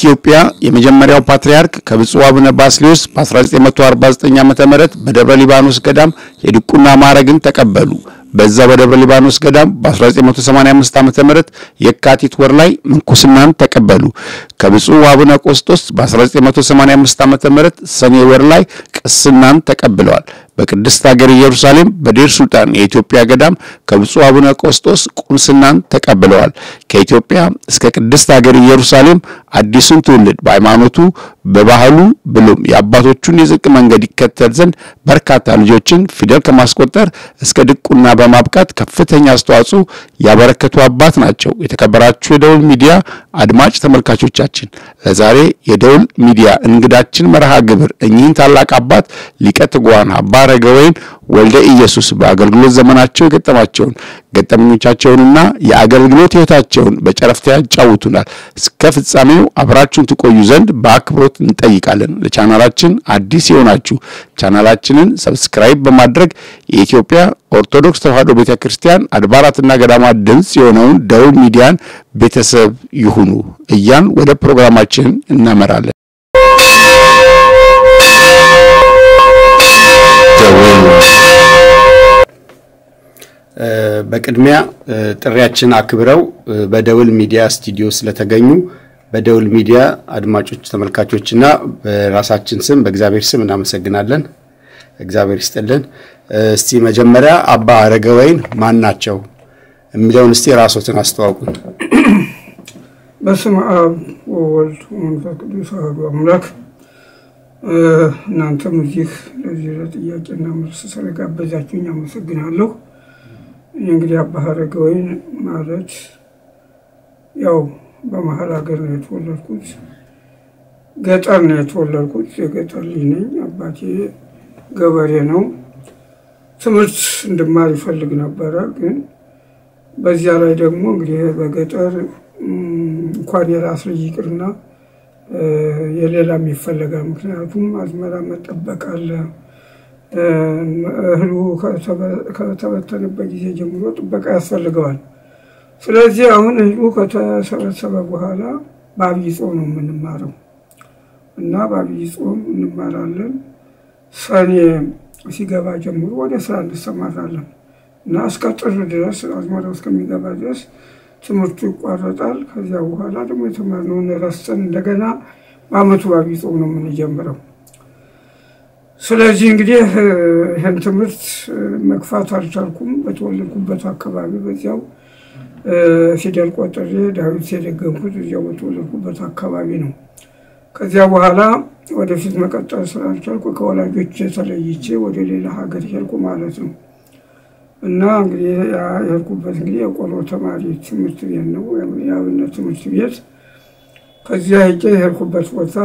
በኢትዮጵያ የመጀመሪያው ፓትርያርክ ከብፁዕ አቡነ ባስልዮስ በ1949 ዓ ም በደብረ ሊባኖስ ገዳም የድቁና ማዕረግን ተቀበሉ። በዛ በደብረ ሊባኖስ ገዳም በ1985 ዓ ም የካቲት ወር ላይ ምንኩስናን ተቀበሉ። ከብፁዕ አቡነ ቆስጦስ በ1985 ዓ ም ሰኔ ወር ላይ ቅስናን ተቀብለዋል። በቅድስት ሀገር ኢየሩሳሌም በዴር ሱልጣን የኢትዮጵያ ገዳም ከብፁዕ አቡነ ቆስጦስ ቁምስናን ተቀብለዋል። ከኢትዮጵያ እስከ ቅድስት ሀገር ኢየሩሳሌም አዲሱን ትውልድ በሃይማኖቱ በባህሉ ብሎም የአባቶቹን የጽድቅ መንገድ ይከተል ዘንድ በርካታ ልጆችን ፊደል ከማስቆጠር እስከ ድቁና በማብቃት ከፍተኛ አስተዋጽኦ ያበረከቱ አባት ናቸው። የተከበራችሁ የደውል ሚዲያ አድማጭ ተመልካቾቻችን ለዛሬ የደውል ሚዲያ እንግዳችን መርሃ ግብር እኚህን ታላቅ አባት ሊቀ ትጉሃን አባ አረጋወይን ወልደ ኢየሱስ በአገልግሎት ዘመናቸው የገጠማቸውን ገጠመኞቻቸውንና የአገልግሎት ሕይወታቸውን በጨረፍታ ያጫውቱናል። እስከ ፍጻሜው አብራችሁን ትቆዩ ዘንድ በአክብሮት እንጠይቃለን። ለቻናላችን አዲስ የሆናችሁ ቻናላችንን subscribe በማድረግ የኢትዮጵያ ኦርቶዶክስ ተዋሕዶ ቤተ ክርስቲያን አድባራትና ገዳማት ድምፅ የሆነውን ደወል ሚዲያን ቤተሰብ ይሁኑ እያልን ወደ ፕሮግራማችን እናመራለን። በቅድሚያ ጥሪያችን አክብረው በደውል ሚዲያ ስቱዲዮ ስለተገኙ በደውል ሚዲያ አድማጮች፣ ተመልካቾችና በራሳችን ስም በእግዚአብሔር ስም እናመሰግናለን። እግዚአብሔር ይስጥልን። እስቲ መጀመሪያ አባ አረጋወይን ማን ናቸው የሚለውን እስቲ ራሶትን አስተዋውቁን። በስመ አብ ወወልድ ወመንፈስ ቅዱስ አሐዱ አምላክ። እናንተም እዚህ ለዚህ ለጥያቄና መልስ ስለጋበዛችሁኝ አመሰግናለሁ። እንግዲህ አባ አረጋወይን ማለት ያው በመሀል ሀገር ነው የተወለድኩት። ገጠር ነው የተወለድኩት። የገጠር ልጅ ነኝ። አባቴ ገበሬ ነው። ትምህርት እንድማር ይፈልግ ነበረ። ግን በዚያ ላይ ደግሞ እንግዲህ በገጠር እንኳን የራስ ልጅ ይቅርና የሌላም ይፈለጋል። ምክንያቱም አዝመራ መጠበቅ አለ እህሉ ከተበተነበት ጊዜ ጀምሮ ጥበቃ ያስፈልገዋል። ስለዚህ አሁን እህሉ ከተሰበሰበ በኋላ በአብይ ጾም ነው የምንማረው እና በአብይ ጾም እንማራለን። ሰኔ ሲገባ ጀምሮ ወደ ስራ እንሰማራለን እና እስከ ጥር ድረስ አዝመራው እስከሚገባ ድረስ ትምህርቱ ይቋረጣል። ከዚያ በኋላ ደግሞ የተማርነውን ረስተን እንደገና በአመቱ ጾም ነው የምንጀምረው። ስለዚህ እንግዲህ ይህን ትምህርት መግፋት አልቻልኩም። በተወለድኩበት አካባቢ በዚያው ፊደል ቆጥሬ ዳዊት የደገምኩት እዚያው በተወለድኩበት አካባቢ ነው። ከዚያ በኋላ ወደፊት መቀጠል ስላልቻልኩ ከወላጆች ተለይቼ ወደ ሌላ ሀገር ሄድኩ ማለት ነው እና እንግዲህ የሄድኩበት እንግዲህ የቆሎ ተማሪ ትምህርት ቤት ነው፣ የአብነት ትምህርት ቤት። ከዚያ ሄጄ የሄድኩበት ቦታ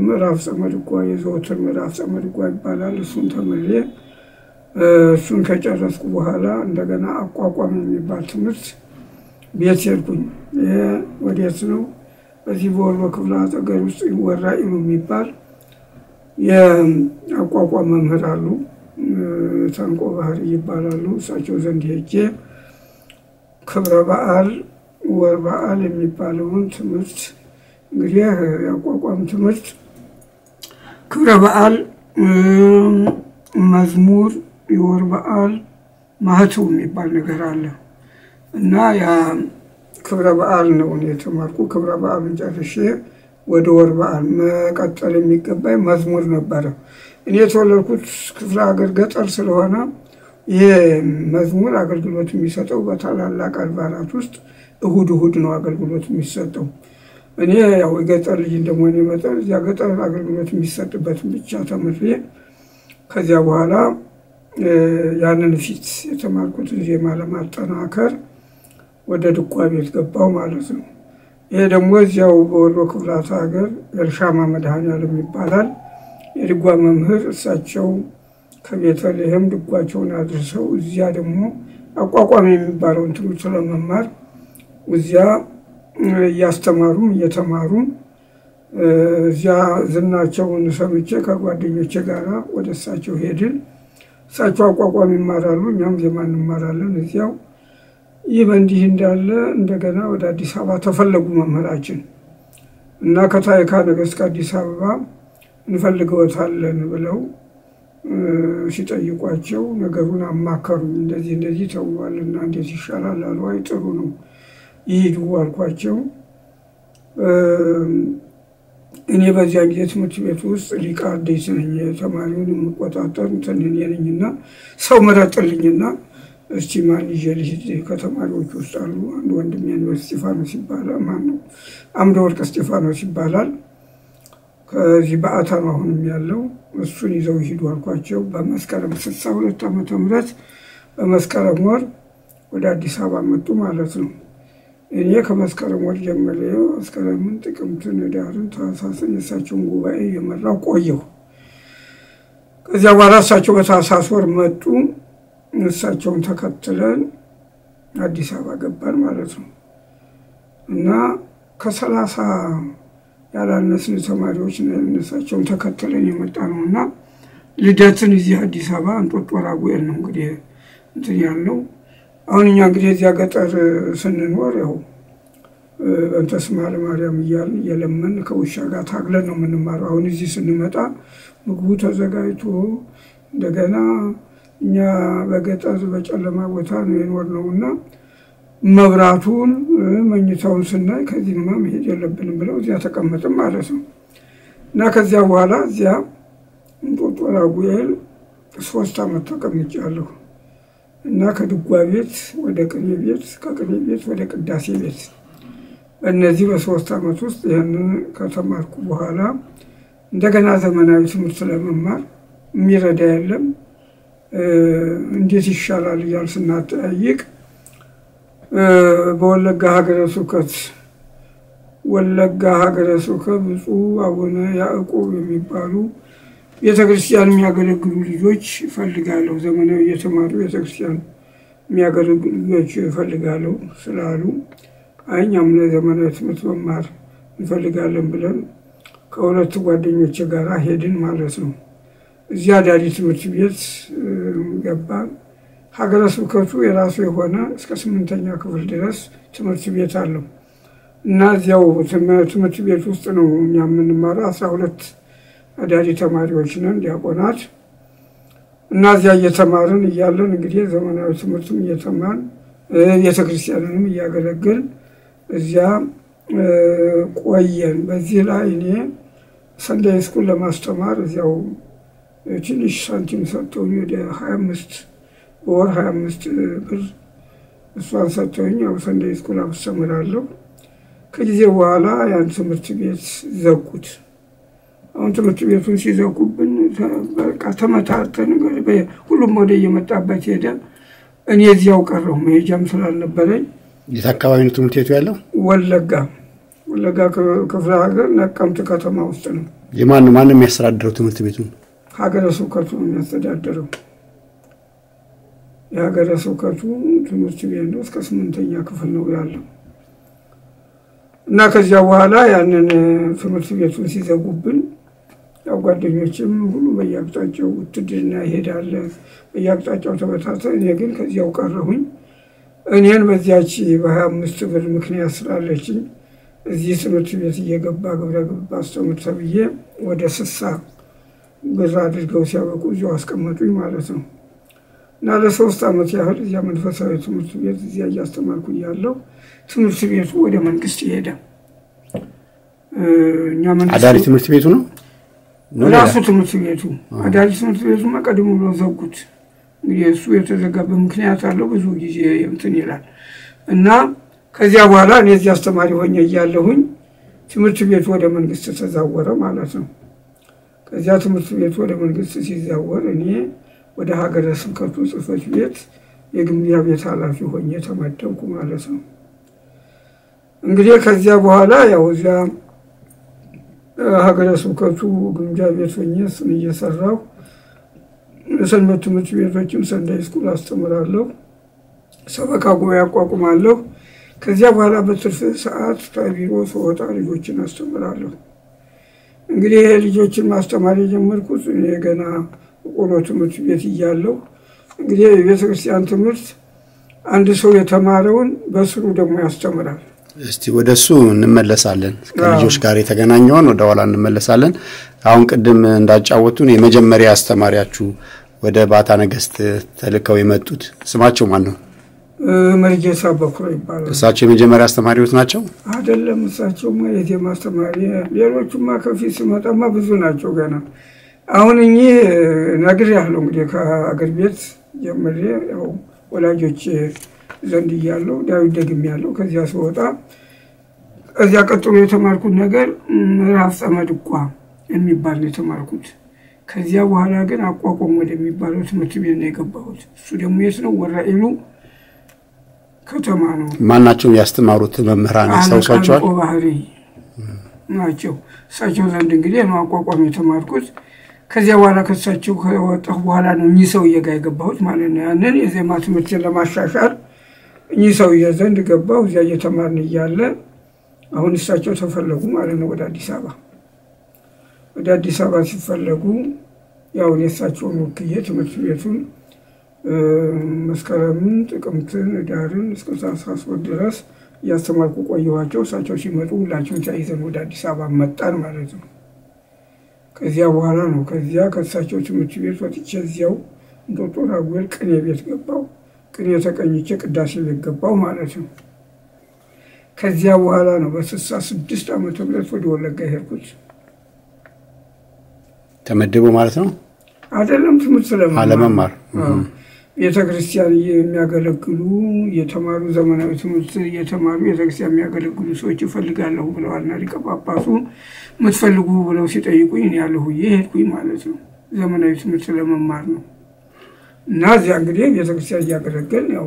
ምዕራፍ ጸመድጓ የዘወትር ምዕራፍ ጸመድጓ ይባላል። እሱን ተምሬ እሱን ከጨረስኩ በኋላ እንደገና አቋቋም የሚባል ትምህርት ቤት ሄድኩኝ። ይሄ ወዴት ነው? በዚህ በወሎ ክፍለ ሀገር ውስጥ ወራኢሉ የሚባል የአቋቋም መምህር አሉ። ታንቆ ባህር ይባላሉ። እሳቸው ዘንድ ሄጄ ክብረ በዓል ወር በዓል የሚባለውን ትምህርት እንግዲህ የአቋቋም ትምህርት ክብረ በዓል፣ መዝሙር፣ የወር በዓል ማህተው የሚባል ነገር አለ እና ያ ክብረ በዓል ነው የተማርኩ። ክብረ በዓልን ጨርሼ ወደ ወር በዓል መቀጠል የሚገባኝ መዝሙር ነበረ። እኔ የተወለድኩት ክፍለ ሀገር ገጠር ስለሆነ ይሄ መዝሙር አገልግሎት የሚሰጠው በታላላቅ አድባራት ውስጥ እሁድ እሁድ ነው አገልግሎት የሚሰጠው። እኔ ያው የገጠር ልጅ እንደመሆኔ መጠን እዚያ ገጠር አገልግሎት የሚሰጥበትን ብቻ ተምሬ ከዚያ በኋላ ያንን ፊት የተማርኩትን ዜማ ለማጠናከር ወደ ድጓ ቤት ገባው ማለት ነው። ይሄ ደግሞ እዚያው በወሎ ክፍላተ ሀገር ኤልሻማ መድኃኔዓለም ይባላል። የድጓ መምህር እሳቸው ከቤተልሔም ድጓቸውን አድርሰው እዚያ ደግሞ አቋቋም የሚባለውን ትምህርት ለመማር እዚያ እያስተማሩም እየተማሩም እዚያ ዝናቸውን ሰምቼ ከጓደኞቼ ጋር ወደ እሳቸው ሄድን። እሳቸው አቋቋም ይማራሉ፣ እኛም ዜማ እንማራለን እዚያው። ይህ በእንዲህ እንዳለ እንደገና ወደ አዲስ አበባ ተፈለጉ መምህራችን እና ከታሪካ ነገሥት ከአዲስ አበባ እንፈልገዎታለን ብለው ሲጠይቋቸው ነገሩን አማከሩ። እንደዚህ እንደዚህ ተብሏልና እንዴት ይሻላል አሉ። አይ ጥሩ ነው ይሂዱ አልኳቸው። እኔ በዚያ ጊዜ ትምህርት ቤት ውስጥ ሊቀ አዲስ ነኝ፣ ተማሪውን የምቆጣጠር እንትን እኔ ነኝና ሰው ምረጥልኝና እስቲ ማን ይዤ ልሂድ? ከተማሪዎች ውስጥ አሉ አንድ ወንድም ዩኒቨርሲቲ እስጢፋኖስ ይባላል። ማን ነው አምደ ወርቅ እስጢፋኖስ ይባላል። ከዚህ በአታ ነው አሁንም ያለው። እሱን ይዘው ሂዱ አልኳቸው። በመስከረም ስልሳ ሁለት ዓመተ ምህረት በመስከረም ወር ወደ አዲስ አበባ መጡ ማለት ነው። እኔ ከመስከረም ወር ጀምሬ መስከረምን፣ ጥቅምትን፣ ህዳርን፣ ታህሳስን የእሳቸውን ጉባኤ የመራው ቆየሁ። ከዚያ በኋላ እሳቸው በታህሳስ ወር መጡ። እሳቸውን ተከትለን አዲስ አበባ ገባን ማለት ነው እና ከሰላሳ ያላነስን ተማሪዎች እነሳቸውን ተከትለን የመጣ ነው እና ልደትን እዚህ አዲስ አበባ እንጦጦ ራጉኤል ነው እንግዲህ እንትን ያልነው። አሁን እኛ እንግዲህ እዚያ ገጠር ስንኖር ያው በእንተ ስማ ለማርያም እያልን እየለመን ከውሻ ጋር ታግለን ነው የምንማረው። አሁን እዚህ ስንመጣ ምግቡ ተዘጋጅቶ እንደገና እኛ በገጠር በጨለማ ቦታ ነው የኖርነው እና መብራቱን መኝታውን ስናይ ከዚህማ መሄድ የለብንም ብለው እዚያ ተቀመጥም ማለት ነው። እና ከዚያ በኋላ እዚያ እንጦጦ ራጉኤል ሶስት ዓመት ተቀምጫለሁ። እና ከድጓ ቤት ወደ ቅኔ ቤት፣ ከቅኔ ቤት ወደ ቅዳሴ ቤት በእነዚህ በሶስት ዓመት ውስጥ ይህንን ከተማርኩ በኋላ እንደገና ዘመናዊ ትምህርት ለመማር የሚረዳ የለም። እንዴት ይሻላል እያል ስናጠያይቅ በወለጋ ሀገረ ስብከት ወለጋ ሀገረ ስብከት ብፁዕ አቡነ ያዕቆብ የሚባሉ ቤተክርስቲያን የሚያገለግሉ ልጆች እፈልጋለሁ፣ ዘመናዊ የተማሩ ቤተክርስቲያን የሚያገለግሉ ልጆች እፈልጋለሁ ስላሉ እኛም ዘመናዊ ትምህርት መማር እንፈልጋለን ብለን ከሁለት ጓደኞች ጋር ሄድን ማለት ነው። እዚያ ዳዲ ትምህርት ቤት ገባን። ሀገረ ስብከቱ የራሱ የሆነ እስከ ስምንተኛ ክፍል ድረስ ትምህርት ቤት አለው እና እዚያው ትምህርት ቤት ውስጥ ነው እኛ የምንማረው። አስራ ሁለት አዳሪ ተማሪዎች ነን ዲያቆናት እና እዚያ እየተማርን እያለን እንግዲህ ዘመናዊ ትምህርትም እየተማርን ቤተክርስቲያንንም እያገለግል እዚያ ቆየን። በዚህ ላይ እኔ ሰንዳይ ስኩል ለማስተማር እዚያው ትንሽ ሳንቲም ሰጥተውኝ ወደ ሀያ አምስት በወር ሀያ አምስት ብር እሷን ሰጥተውኝ ያው ሰንዳይ ስኩል አስተምራለሁ። ከጊዜ በኋላ ያን ትምህርት ቤት ዘጉት። አሁን ትምህርት ቤቱን ሲዘጉብን በቃ ተመታተን፣ ሁሉም ወደ እየመጣበት ሄደ። እኔ እዚያው ቀረሁ መሄጃም ስላልነበረኝ። የት አካባቢ ነው ትምህርት ቤቱ ያለው? ወለጋ ወለጋ ክፍለ ሀገር ነቀምት ከተማ ውስጥ ነው። የማን ነው ማን የሚያስተዳድረው ትምህርት ቤቱን? ሀገረ ስብከቱ ነው የሚያስተዳድረው። የሀገረ ስብከቱ ትምህርት ቤት ነው። እስከ ስምንተኛ ክፍል ነው ያለው እና ከዚያ በኋላ ያንን ትምህርት ቤቱን ሲዘጉብን ያው ጓደኞችም ሁሉ በየአቅጣጫው ውትድርና ይሄዳለ፣ በየአቅጣጫው ተበታተ። እኔ ግን ከዚያው ቀረሁኝ። እኔን በዚያች በሀያ አምስት ብር ምክንያት ስላለችኝ እዚህ ትምህርት ቤት እየገባ ግብረ ገብ አስተምር ተብዬ ወደ ስሳ ብር አድርገው ሲያበቁ እዚያው አስቀመጡኝ ማለት ነው። እና ለሶስት ዓመት ያህል እዚያ መንፈሳዊ ትምህርት ቤት እዚያ እያስተማርኩ እያለሁ ትምህርት ቤቱ ወደ መንግስት ይሄደ። እኛ አዳሪ ትምህርት ቤቱ ነው ራሱ ትምህርት ቤቱ አዳሪ ትምህርት ቤቱ ቀደም ብሎ ዘጉት። እንግዲህ እሱ የተዘጋበት ምክንያት አለው። ብዙ ጊዜ እንትን ይላል እና ከዚያ በኋላ እኔ እዚህ አስተማሪ ሆኜ እያለሁኝ ትምህርት ቤቱ ወደ መንግስት ተዛወረ ማለት ነው። ከዚያ ትምህርት ቤቱ ወደ መንግስት ሲዛወር እኔ ወደ ሀገረ ስብከቱ ጽሕፈት ቤት የግምጃ ቤት ኃላፊ ሆኜ ተመደብኩ ማለት ነው። እንግዲህ ከዚያ በኋላ ያው እዚያ ሀገረ ስብከቱ ግምጃ ቤት ሆኜ እሱን እየሰራሁ የሰንበት ትምህርት ቤቶችም ሰንዳይ ስኩል አስተምራለሁ፣ ሰበካ ጉባኤ አቋቁማለሁ። ከዚያ በኋላ በትርፍ ሰዓት ከቢሮ ስወጣ ልጆችን አስተምራለሁ። እንግዲህ ልጆችን ማስተማር የጀመርኩት ገና ቆሎ ትምህርት ቤት እያለሁ እንግዲህ የቤተ ክርስቲያን ትምህርት አንድ ሰው የተማረውን በስሩ ደግሞ ያስተምራል። እስቲ ወደ እሱ እንመለሳለን። ከልጆች ጋር የተገናኘውን ወደ ኋላ እንመለሳለን። አሁን ቅድም እንዳጫወቱን የመጀመሪያ አስተማሪያችሁ ወደ ባታ ነገስት ተልከው የመጡት ስማቸው ማን ነው? መርጌታ በኩረ ይባላል። እሳቸው የመጀመሪያ አስተማሪዎት ናቸው? አይደለም፣ እሳቸውማ የዜማ አስተማሪ፣ ሌሎቹማ ከፊት ስመጣማ ብዙ ናቸው ገና። አሁን እኚህ ነግሬያለሁ እንግዲህ ከአገር ቤት ጀምሬ ያው ወላጆች ዘንድ እያለሁ ዳዊት ደግሜ ያለው ከዚያ ስወጣ ከዚያ ቀጥሎ የተማርኩት ነገር ምዕራፍ ጸመድቋ የሚባል ነው የተማርኩት። ከዚያ በኋላ ግን አቋቋም ወደሚባለው ትምህርት ቤት ነው የገባሁት። እሱ ደግሞ የት ነው? ወራኢሉ ከተማ ነው። ማናቸውም ያስተማሩት መምህራን ያስታውሷቸዋል? አለቃ ባህሪ ናቸው። እሳቸው ዘንድ እንግዲህ ነው አቋቋም የተማርኩት። ከዚያ በኋላ ከእሳቸው ከወጣሁ በኋላ ነው እኚህ ሰውዬ ጋር የገባሁት ማለት ነው። ያንን የዜማ ትምህርትን ለማሻሻል እኚህ ሰውዬ ዘንድ ገባሁ። እዚያ እየተማርን እያለ አሁን እሳቸው ተፈለጉ ማለት ነው ወደ አዲስ አበባ። ወደ አዲስ አበባ ሲፈለጉ ያው እኔ እሳቸውን ወክዬ ትምህርት ቤቱን መስከረምን፣ ጥቅምትን፣ ዳርን እስከ ታኅሳስ ወር ድረስ እያስተማርኩ ቆየኋቸው። እሳቸው ሲመጡ ሁላቸውን ተያይዘን ወደ አዲስ አበባ መጣን ማለት ነው። ከዚያ በኋላ ነው ከዚያ ከእሳቸው ትምህርት ቤት ወጥቼ እዚያው እንጦጦ ራጉኤል ቅኔ ቤት ገባው። ቅኔ ተቀኝቼ ቅዳሴ ቤት ገባው ማለት ነው። ከዚያ በኋላ ነው በስልሳ ስድስት ዓመተ ምህረት ወደ ወለጋ ሄድኩት። ተመድበው ማለት ነው አይደለም ትምህርት አለመማር ቤተ ክርስቲያን የሚያገለግሉ የተማሩ ዘመናዊ ትምህርት የተማሩ ቤተክርስቲያን የሚያገለግሉ ሰዎች እፈልጋለሁ ብለዋልና ሊቀ ጳጳሱ የምትፈልጉ ብለው ሲጠይቁኝ እኔ ያለሁ ሄድኩኝ ማለት ነው። ዘመናዊ ትምህርት ለመማር ነው እና እዚያ እንግዲህ ቤተክርስቲያን እያገለገል ያው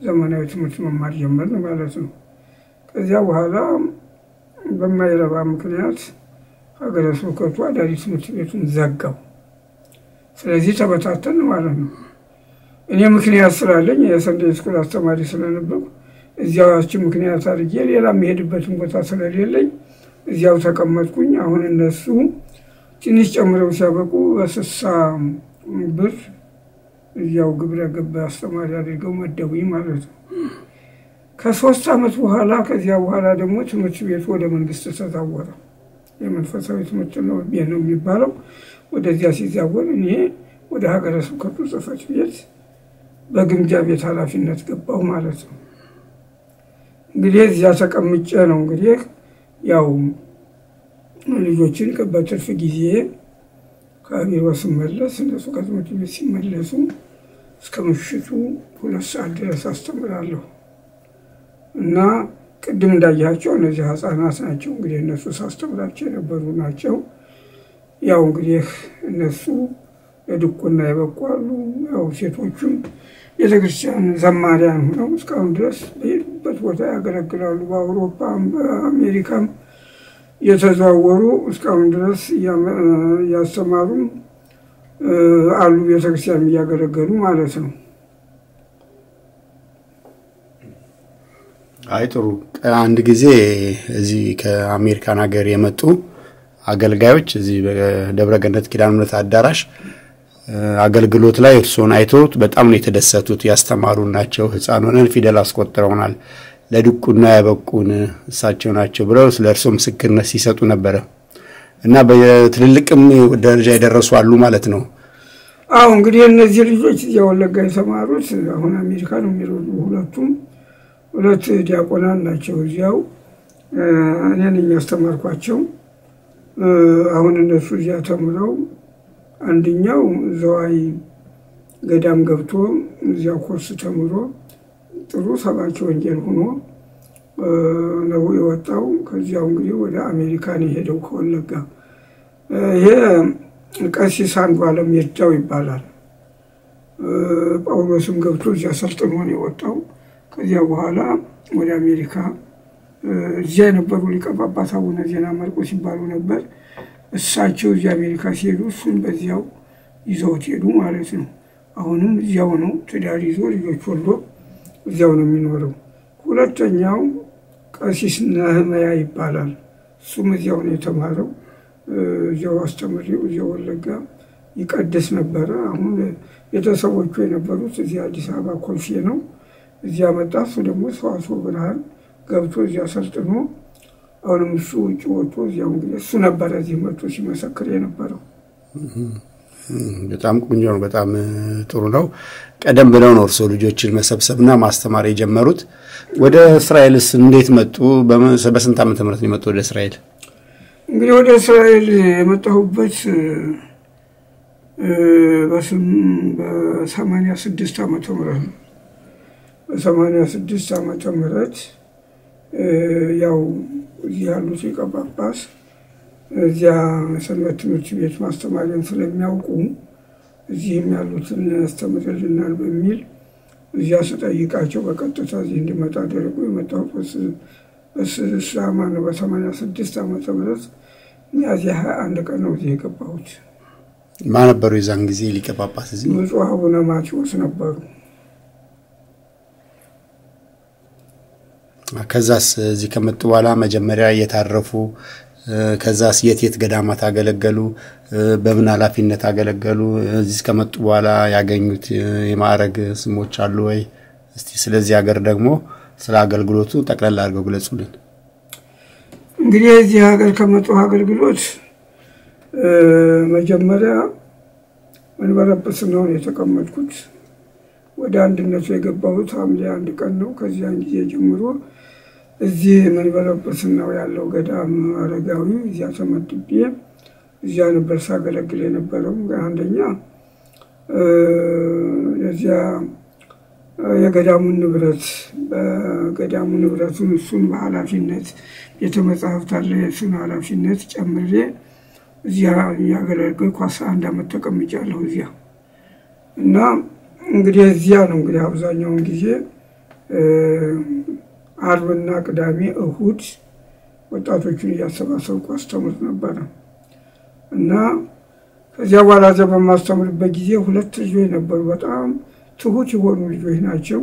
ዘመናዊ ትምህርት መማር ጀመርን ማለት ነው። ከዚያ በኋላ በማይረባ ምክንያት ሀገረ ስብከቱ አዳሪ ትምህርት ቤቱን ዘጋው። ስለዚህ ተበታተን ማለት ነው። እኔ ምክንያት ስላለኝ የሰንደይ ስኩል አስተማሪ ስለነበርኩ እዚያው ያችን ምክንያት አድርጌ ሌላ የሚሄድበትን ቦታ ስለሌለኝ እዚያው ተቀመጥኩኝ። አሁን እነሱ ትንሽ ጨምረው ሲያበቁ በስሳ ብር እዚያው ግብረ ገብ አስተማሪ አድርገው መደቡኝ ማለት ነው። ከሶስት ዓመት በኋላ ከዚያ በኋላ ደግሞ ትምህርት ቤቱ ወደ መንግስት ተዛወረ። የመንፈሳዊ ትምህርት ነው ነው የሚባለው። ወደዚያ ሲዛወር እኔ ወደ ሀገረ ስብከቱ ጽሕፈት ቤት በግምጃ ቤት ኃላፊነት ገባሁ ማለት ነው። እንግዲህ እዚያ ተቀምጬ ነው እንግዲህ ያው ልጆችን በትርፍ ጊዜ ከቢሮ ስመለስ እነሱ ከትምህርት ቤት ሲመለሱ እስከ ምሽቱ ሁለት ሰዓት ድረስ አስተምራለሁ እና ቅድም እንዳያቸው እነዚህ ህፃናት ናቸው። እንግዲህ እነሱ ሳስተምራቸው የነበሩ ናቸው። ያው እንግዲህ እነሱ ለድቁና የበቋሉ። ያው ሴቶቹም ቤተክርስቲያን ዘማሪያን ሆነው እስካሁን ድረስ በሄዱበት ቦታ ያገለግላሉ። በአውሮፓም በአሜሪካም የተዘዋወሩ እስካሁን ድረስ እያስተማሩም አሉ። ቤተክርስቲያን እያገለገሉ ማለት ነው። አይ ጥሩ። አንድ ጊዜ እዚህ ከአሜሪካን ሀገር የመጡ አገልጋዮች እዚህ በደብረ ገነት ኪዳነ ምሕረት አዳራሽ አገልግሎት ላይ እርስዎን አይተውት በጣም ነው የተደሰቱት። ያስተማሩ ናቸው። ሕፃን ሆነን ፊደል አስቆጥረውናል፣ ለድቁና ያበቁን እሳቸው ናቸው ብለው ስለ እርስዎ ምስክርነት ሲሰጡ ነበረ እና በትልልቅም ደረጃ የደረሱ አሉ ማለት ነው። አሁ እንግዲህ እነዚህ ልጆች እዚያ ወለጋ የተማሩት አሁን አሜሪካ ነው የሚኖሩ ሁለቱም ሁለት ዲያቆናት ናቸው። እዚያው እኔ ነኝ ያስተማርኳቸው። አሁን እነሱ እዚያ ተምረው አንደኛው ዘዋይ ገዳም ገብቶ እዚያ ኮርስ ተምሮ ጥሩ ሰባኪ ወንጌል ሆኖ ነው የወጣው። ከዚያው እንግዲህ ወደ አሜሪካን የሄደው ከወለጋ። ይሄ ቀሲስ አንዱ አለም ይርዳው ይባላል። ጳውሎስም ገብቶ እዚያ ሰልጥኖ ነው የወጣው። ከዚያ በኋላ ወደ አሜሪካ እዚያ የነበሩ ሊቀ ጳጳስ አቡነ ዜና ማርቆስ ይባሉ ነበር። እሳቸው እዚያ አሜሪካ ሲሄዱ እሱን በዚያው ይዘውት ሄዱ ማለት ነው። አሁንም እዚያው ነው ትዳር ይዞ ልጆች ወልዶ እዚያው ነው የሚኖረው። ሁለተኛው ቀሲስ ነህመያ ይባላል። እሱም እዚያው ነው የተማረው። እዚያው አስተምሬው እዚያው ወለጋ ይቀድስ ነበረ። አሁን ቤተሰቦቹ የነበሩት እዚህ አዲስ አበባ ኮልፌ ነው። እዚያ መጣ። እሱ ደግሞ ሰዋስወ ብርሃን ገብቶ እዚያ ሰልጥኖ አሁንም እሱ ውጭ ወጥቶ እዚያው እንግዲህ እሱ ነበረ እዚህ መጥቶ ሲመሰክር የነበረው። በጣም ቆንጆ ነው። በጣም ጥሩ ነው። ቀደም ብለው ነው እርስዎ ልጆችን መሰብሰብና ማስተማር የጀመሩት። ወደ እስራኤልስ እንዴት መጡ? በስንት ዓመተ ምህረት ነው የመጡ ወደ እስራኤል? እንግዲህ ወደ እስራኤል የመጣሁበት በሰማንያ ስድስት ዓመተ ምህረት ነው። በሰማንያ ስድስት ዓመተ ምህረት ያው እዚህ ያሉት ሊቀ ጳጳስ እዚያ ሰንበት ትምህርት ቤት ማስተማሪያን ስለሚያውቁ እዚህም ያሉትን ያስተምርልናል በሚል እዚያ ስጠይቃቸው በቀጥታ እዚህ እንዲመጣ አደረጉ። የመጣሁት በስልሳ ነው በሰማንያ ስድስት ዓመተ ምህረት ሚያዝያ ሀያ አንድ ቀን ነው እዚህ የገባሁት። ማን ነበሩ የዛን ጊዜ ሊቀ ጳጳስ? እዚህ ብፁዕ አቡነ ማቴዎስ ነበሩ። ከዛስ እዚህ ከመጡ በኋላ መጀመሪያ እየታረፉ ከዛስ የት የት ገዳማት አገለገሉ? በምን ኃላፊነት አገለገሉ? እዚህ ከመጡ በኋላ ያገኙት የማዕረግ ስሞች አሉ ወይ? እስቲ ስለዚህ ሀገር ደግሞ ስለ አገልግሎቱ ጠቅላላ አድርገው ግለጹልን። እንግዲህ የዚህ ሀገር ከመጡ አገልግሎት መጀመሪያ መንበረ ጵጵስናውን የተቀመጥኩት ወደ አንድነቱ የገባሁት ሐምሌ አንድ ቀን ነው። ከዚያን ጊዜ ጀምሮ እዚህ መንበረ ጵጵስናው ያለው ገዳም አረጋዊ እዚያ ተመድቤ እዚያ ነበር ሳገለግል የነበረው። አንደኛ የዚያ የገዳሙን ንብረት በገዳሙ ንብረቱን እሱን በኃላፊነት ቤተ መጽሐፍት አለ የእሱን ኃላፊነት ጨምሬ እዚያ እያገለገልኩ አስራ አንድ ዓመት ተቀምጫለሁ እዚያ እና እንግዲህ እዚያ ነው እንግዲህ አብዛኛውን ጊዜ አርብና ቅዳሜ እሁድ ወጣቶቹን እያሰባሰብኩ አስተምር ነበረ እና ከዚያ በኋላ እዚያ በማስተምርበት ጊዜ ሁለት ልጆች ነበሩ። በጣም ትሁት የሆኑ ልጆች ናቸው።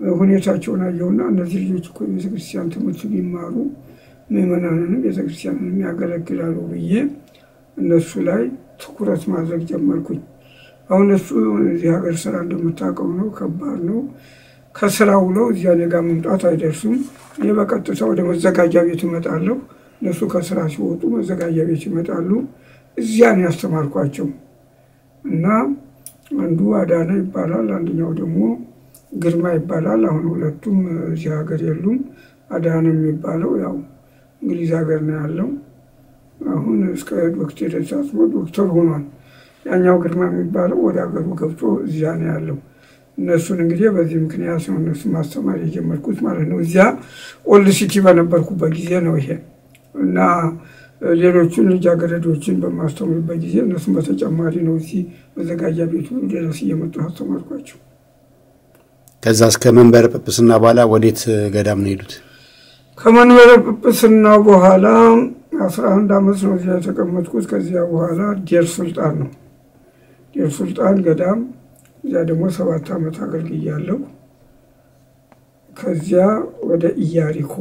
ሁኔታቸውን አየሁና እነዚህ ልጆች እኮ ቤተክርስቲያን ትምህርት ቢማሩ ምዕመናንንም ቤተክርስቲያንንም ያገለግላሉ ብዬ እነሱ ላይ ትኩረት ማድረግ ጀመርኩኝ። አሁን እሱ እዚህ ሀገር ስራ እንደምታውቀው ነው፣ ከባድ ነው። ከስራ ውለው እዚያ እኔ ጋር መምጣት አይደርሱም። እኔ በቀጥታ ወደ መዘጋጃ ቤት እመጣለሁ። እነሱ ከስራ ሲወጡ መዘጋጃ ቤት ይመጣሉ። እዚያ ነው ያስተማርኳቸው እና አንዱ አዳነ ይባላል፣ አንደኛው ደግሞ ግርማ ይባላል። አሁን ሁለቱም እዚህ ሀገር የሉም። አዳነ የሚባለው ያው እንግሊዝ ሀገር ነው ያለው። አሁን እስከ ዶክተር ዶክተር ሆኗል። ያኛው ግርማ የሚባለው ወደ ሀገሩ ገብቶ እዚያ ነው ያለው። እነሱን እንግዲህ በዚህ ምክንያት ነው እነሱ ማስተማር የጀመርኩት ማለት ነው። እዚያ ኦልድ ሲቲ በነበርኩበት ጊዜ ነው ይሄ እና ሌሎቹን ልጃገረዶችን በማስተምርበት ጊዜ እነሱም በተጨማሪ ነው እዚህ መዘጋጃ ቤቱ ድረስ እየመጡ አስተማርኳቸው። ከዛ እስከ መንበረ ጵጵስና በኋላ ወዴት ገዳም ነው ሄዱት? ከመንበረ ጵጵስና በኋላ አስራ አንድ ዓመት ነው እዚያ የተቀመጥኩት። ከዚያ በኋላ ዴር ሱልጣን ነው ዴር ሱልጣን ገዳም እዚያ ደግሞ ሰባት ዓመት አገልግያለሁ። ከዚያ ወደ ኢያሪኮ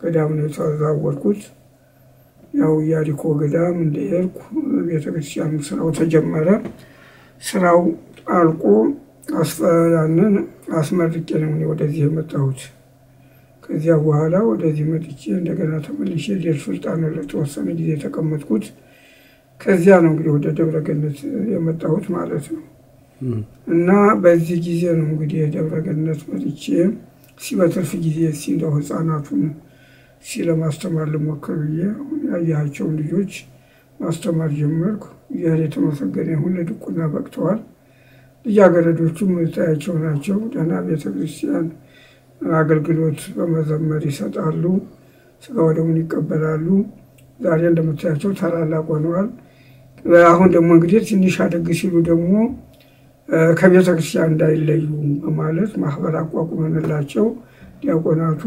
ገዳም ነው የተዛወርኩት። ያው ኢያሪኮ ገዳም እንደሄድኩ ቤተክርስቲያኑ ስራው ተጀመረ። ስራው አልቆ ያንን አስመርቄ ነው ወደዚህ የመጣሁት። ከዚያ በኋላ ወደዚህ መጥቼ እንደገና ተመልሼ ዴር ሱልጣን ለተወሰነ ጊዜ የተቀመጥኩት። ከዚያ ነው እንግዲህ ወደ ደብረ ገነት የመጣሁት ማለት ነው። እና በዚህ ጊዜ ነው እንግዲህ የደብረ ገነት መጥቼ ሲ በትርፍ ጊዜ ሲ እንደው ህፃናቱን ሲ ለማስተማር ልሞክር ብዬ አሁን ያየሃቸውን ልጆች ማስተማር ጀመርኩ። እግዚአብሔር የተመሰገነ ይሁን ለድቁና በቅተዋል። ልጃገረዶቹም የምታያቸው ናቸው። ደህና ቤተክርስቲያን አገልግሎት በመዘመር ይሰጣሉ። ስጋ ወደሙን ይቀበላሉ። ዛሬ እንደምታያቸው ታላላቅ ሆነዋል። አሁን ደግሞ እንግዲህ ትንሽ አደግ ሲሉ ደግሞ ከቤተ ክርስቲያን እንዳይለዩ በማለት ማህበር አቋቁመንላቸው ዲያቆናቱ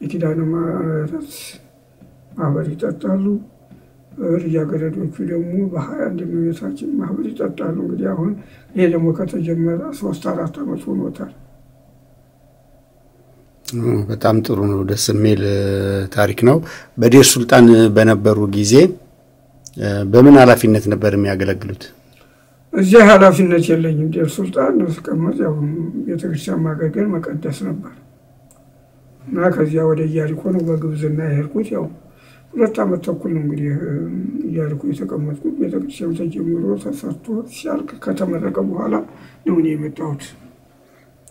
የኪዳነ ምሕረት ማህበር ይጠጣሉ። ልጃገረዶቹ ደግሞ በሀያ አንድ እመቤታችን ማህበር ይጠጣሉ። እንግዲህ አሁን ይሄ ደግሞ ከተጀመረ ሶስት አራት ዓመት ሆኖታል። በጣም ጥሩ ነው። ደስ የሚል ታሪክ ነው። በዴር ሱልጣን በነበሩ ጊዜ በምን ኃላፊነት ነበር የሚያገለግሉት? እዚያ ኃላፊነት የለኝም። ዴር ሱልጣን ስቀመጥ ያው ቤተክርስቲያን ማገልገል መቀደስ ነበር እና ከዚያ ወደ ኢያሪኮ ነው በግብዝና የሄድኩት። ያው ሁለት ዓመት ተኩል ነው እንግዲህ ኢያሪኮ የተቀመጥኩት። ቤተክርስቲያኑ ተጀምሮ ተሰርቶ ሲያልቅ ከተመረቀ በኋላ ነው እኔ የመጣሁት።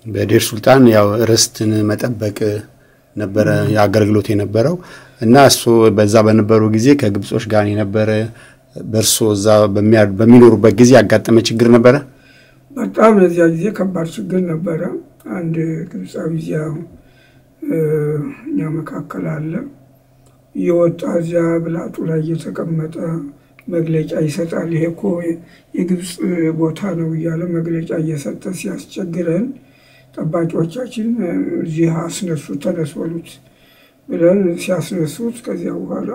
በዴር ሱልጣን ያው ርስትን መጠበቅ ነበረ የአገልግሎት የነበረው እና እሱ በዛ በነበሩ ጊዜ ከግብጾች ጋር የነበረ በእርሶ እዛ በሚኖሩበት ጊዜ ያጋጠመ ችግር ነበረ? በጣም የዚያ ጊዜ ከባድ ችግር ነበረ። አንድ ግብፃዊ እዚያ እኛ መካከል አለ እየወጣ እዚያ ብላጡ ላይ እየተቀመጠ መግለጫ ይሰጣል። ይሄ እኮ የግብፅ ቦታ ነው እያለ መግለጫ እየሰጠ ሲያስቸግረን ጠባቂዎቻችን እዚህ አስነሱት፣ ተነስ በሉት ብለን ሲያስነሱት ከዚያ በኋላ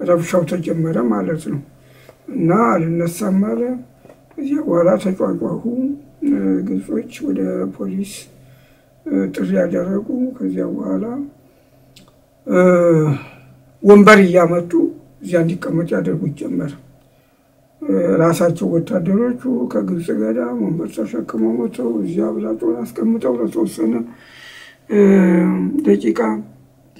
ረብሻው ተጀመረ ማለት ነው እና አልነሳም አለ። ከዚያ በኋላ ተጫጫሁ። ግብጾች ወደ ፖሊስ ጥሪ ያደረጉ። ከዚያ በኋላ ወንበር እያመጡ እዚያ እንዲቀመጥ ያደርጉት ጀመር። ራሳቸው ወታደሮቹ ከግብፅ ገዳም ወንበር ተሸክመው መተው እዚያ ብላጦን አስቀምጠው ለተወሰነ ደቂቃ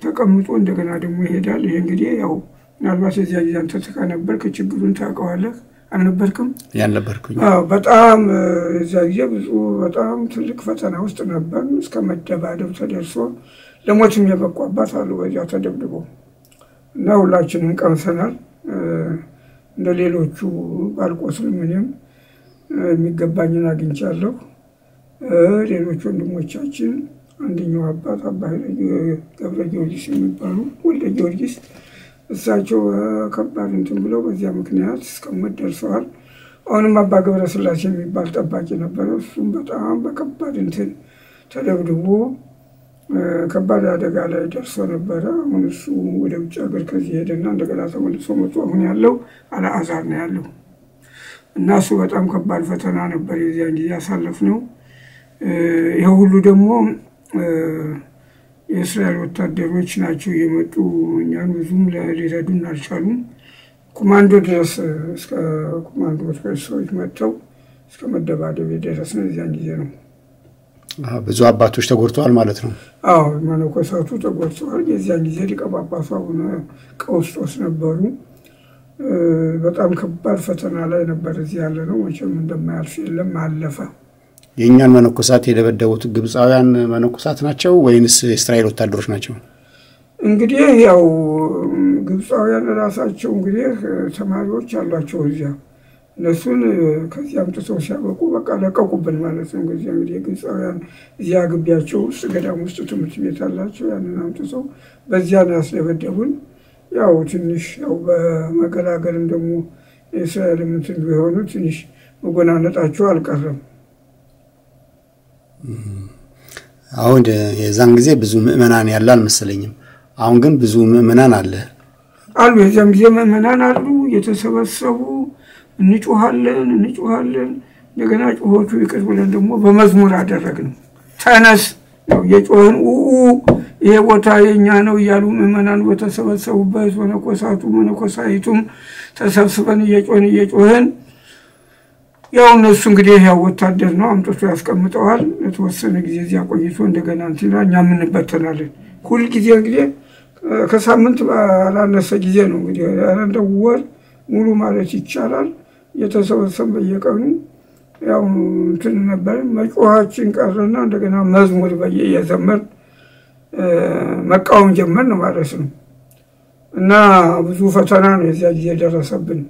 ተቀምጦ እንደገና ደግሞ ይሄዳል። ይሄ እንግዲህ ያው ምናልባት የዚያ ጊዜ አንተ ከነበርክ ችግሩን ታውቀዋለህ። አልነበርክም? ያልነበርኩኝ። በጣም የዚያ ጊዜ ብዙ በጣም ትልቅ ፈተና ውስጥ ነበር። እስከ መደባደብ ተደርሶ ለሞትም የበቋባት አሉ በዚያ ተደብድቦ እና ሁላችንም ቀምሰናል። እንደ ሌሎቹ ባልቆስልም እኔም የሚገባኝን አግኝቻለሁ። ሌሎች ወንድሞቻችን አንደኛው አባት አባ ገብረ ጊዮርጊስ የሚባሉ ወልደ ጊዮርጊስ እሳቸው ከባድ እንትን ብለው በዚያ ምክንያት እስከሞት ደርሰዋል። አሁንም አባ ገብረ ስላሴ የሚባል ጠባቂ ነበረ። እሱም በጣም በከባድ እንትን ተደብድቦ ከባድ አደጋ ላይ ደርሶ ነበረ። አሁን እሱ ወደ ውጭ ሀገር ከዚህ ሄደና እንደገና ተመልሶ መጡ። አሁን ያለው አልአዛር ነው ያለው እና እሱ በጣም ከባድ ፈተና ነበር የዚያን ጊዜ ያሳለፍ ነው። ይህ ሁሉ ደግሞ የእስራኤል ወታደሮች ናቸው የመጡ እኛን ብዙም ሊረዱን አልቻሉም። ኮማንዶ ድረስ እስከ ኮማንዶ ሰዎች መጥተው እስከ መደባደብ የደረስነው የዚያን ጊዜ ነው። ብዙ አባቶች ተጎድተዋል ማለት ነው። አዎ መነኮሳቱ ተጎድተዋል። የዚያን ጊዜ ሊቀ ጳጳሱ አቡነ ቀውስጦስ ነበሩ። በጣም ከባድ ፈተና ላይ ነበር እዚህ ያለ ነው። መቼም እንደማያልፍ የለም አለፈ። የእኛን መነኮሳት የደበደቡት ግብፃውያን መነኮሳት ናቸው ወይንስ የእስራኤል ወታደሮች ናቸው? እንግዲህ ያው ግብፃውያን ራሳቸው እንግዲህ ተማሪዎች አሏቸው እዚያ እነሱን ከዚህ አምጥተው ሲያበቁ በቃ ለቀቁብን ማለት ነው። ጊዜ እንግዲህ ግብፃውያን እዚያ ግቢያቸው ውስጥ ገዳም ውስጥ ትምህርት ቤት አላቸው። ያንን አምጥተው በዚያ ነው ያስደበደቡን። ያው ትንሽ ያው በመገላገልም ደግሞ የእስራኤል እንትን ቢሆኑ ትንሽ መጎናነጣቸው አልቀረም። አሁን የዛን ጊዜ ብዙ ምዕመናን ያለ አልመሰለኝም። አሁን ግን ብዙ ምዕመናን አለ አሉ። የዚያም ጊዜ ምዕመናን አሉ የተሰበሰቡ እንጮሃለን እንጮሃለን። እንደገና ጩኸቱ ይቅር ብለን ደግሞ በመዝሙር አደረግን። ተነስ የጮህን ኡ ይሄ ቦታ የኛ ነው እያሉ ምዕመናን በተሰበሰቡበት መነኮሳቱ መነኮሳይቱም ተሰብስበን እየጮህን እየጮህን ያው እነሱ እንግዲህ ያው ወታደር ነው አምጥቶ ያስቀምጠዋል። ለተወሰነ ጊዜ እዚያ ቆይቶ እንደገና እንትና እኛም እንበተናለን። ሁልጊዜ እንግዲህ ከሳምንት ባላነሰ ጊዜ ነው እንግዲህ እንደ ወር ሙሉ ማለት ይቻላል እየተሰበሰብ በየቀኑ ያው እንትን ነበር። መጮኋችን ቀረና እንደገና መዝሙር በየ እየዘመር መቃወም ጀመር ነው ማለት ነው። እና ብዙ ፈተና ነው የዚያ ጊዜ ደረሰብን።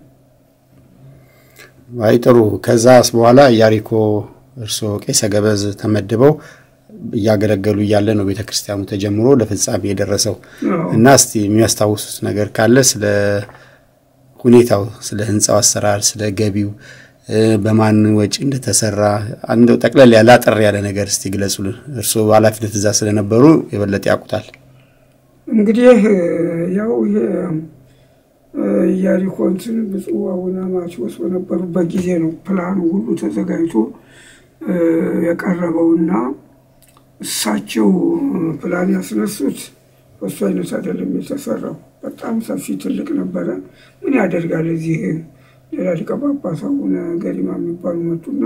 አይ ጥሩ። ከዛስ በኋላ ኢያሪኮ እርስዎ ቄሰ ገበዝ ተመድበው እያገለገሉ እያለ ነው ቤተ ክርስቲያኑ ተጀምሮ ለፍጻሜ የደረሰው እና እስቲ የሚያስታውሱት ነገር ካለ ስለ ሁኔታው፣ ስለ ህንፃው አሰራር፣ ስለ ገቢው፣ በማን ወጪ እንደተሰራ አንደው ጠቅለል ያለ አጠር ያለ ነገር እስቲ ግለጹልን። እርስዎ በኃላፊነት እዛ ስለነበሩ የበለጠ ያውቁታል። እንግዲህ ያው ኢያሪኮ እንትን ብፁዕ አቡነ ማቴዎስ በነበሩበት ጊዜ ነው ፕላኑ ሁሉ ተዘጋጅቶ የቀረበውና እሳቸው ፕላን ያስነሱት በሱ አይነት አይደለም የተሰራው። በጣም ሰፊ ትልቅ ነበረ። ምን ያደርጋል እዚህ ሌላ ሊቀ ጳጳስ አቡነ ገሪማ የሚባሉ መጡና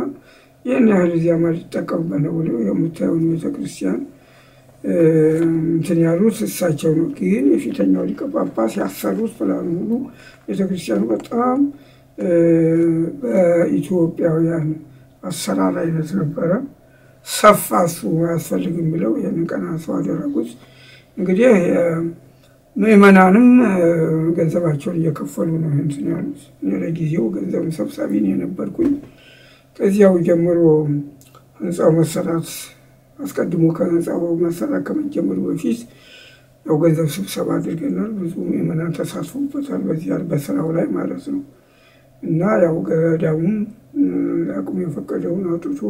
ይህን ያህል እዚያ ማለት ይጠቀሙበት ነው ብለው የምታየውን ቤተክርስቲያን እንትን ያሉት እሳቸው ነው። ግን የፊተኛው ሊቀ ጳጳስ ያሰሩት ፕላኑ ሁሉ ቤተክርስቲያኑ በጣም በኢትዮጵያውያን አሰራር አይነት ነበረ። ሰፋ እሱ አያስፈልግም ብለው ይህንን ቀናሰው አደረጉት። እንግዲህ ምዕመናንም ገንዘባቸውን እየከፈሉ ነው እንትን ያሉት። እኔ ለጊዜው ገንዘቡን ሰብሳቢ የነበርኩኝ። ከዚያው ጀምሮ ህንፃው መሰራት አስቀድሞ ከህንፃው መሰራት ከመጀመሩ በፊት ያው ገንዘብ ስብሰባ አድርገናል። ብዙ ምዕመናን ተሳትፎበታል በዚያ በስራው ላይ ማለት ነው። እና ያው ገዳሙም አቅሙ የፈቀደውን አውጥቶ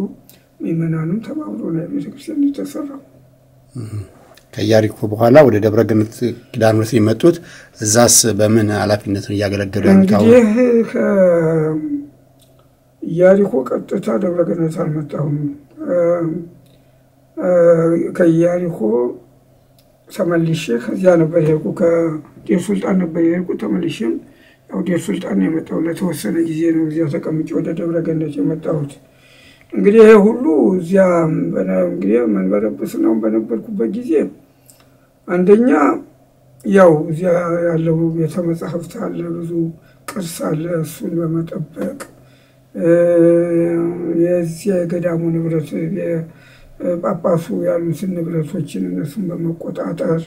ምዕመናንም ተባብሮ ነው ቤተክርስቲያን የተሰራው። ከኢያሪኮ በኋላ ወደ ደብረ ገነት ኪዳነ ምሕረት የመጡት እዛስ በምን ኃላፊነት ነው እያገለገሉ እንግዲህ ከኢያሪኮ ቀጥታ ደብረ ገነት አልመጣሁም። ከኢያሪኮ ተመልሼ ከዚያ ነበር የሄድኩ። ከዴር ሱልጣን ነበር የሄድኩ። ተመልሼም ያው ዴር ሱልጣን የመጣው። ለተወሰነ ጊዜ ነው እዚያ ተቀምጬ ወደ ደብረ ገነት የመጣሁት። እንግዲህ ይሄ ሁሉ እዚያ እንግዲህ መንበረ ጵጵስናውን በነበርኩበት ጊዜ አንደኛ ያው እዚያ ያለው ቤተ መጻሕፍት አለ፣ ብዙ ቅርስ አለ። እሱን በመጠበቅ የዚያ የገዳሙ ንብረት ጳጳሱ ያሉትን ንብረቶችን እነሱን በመቆጣጠር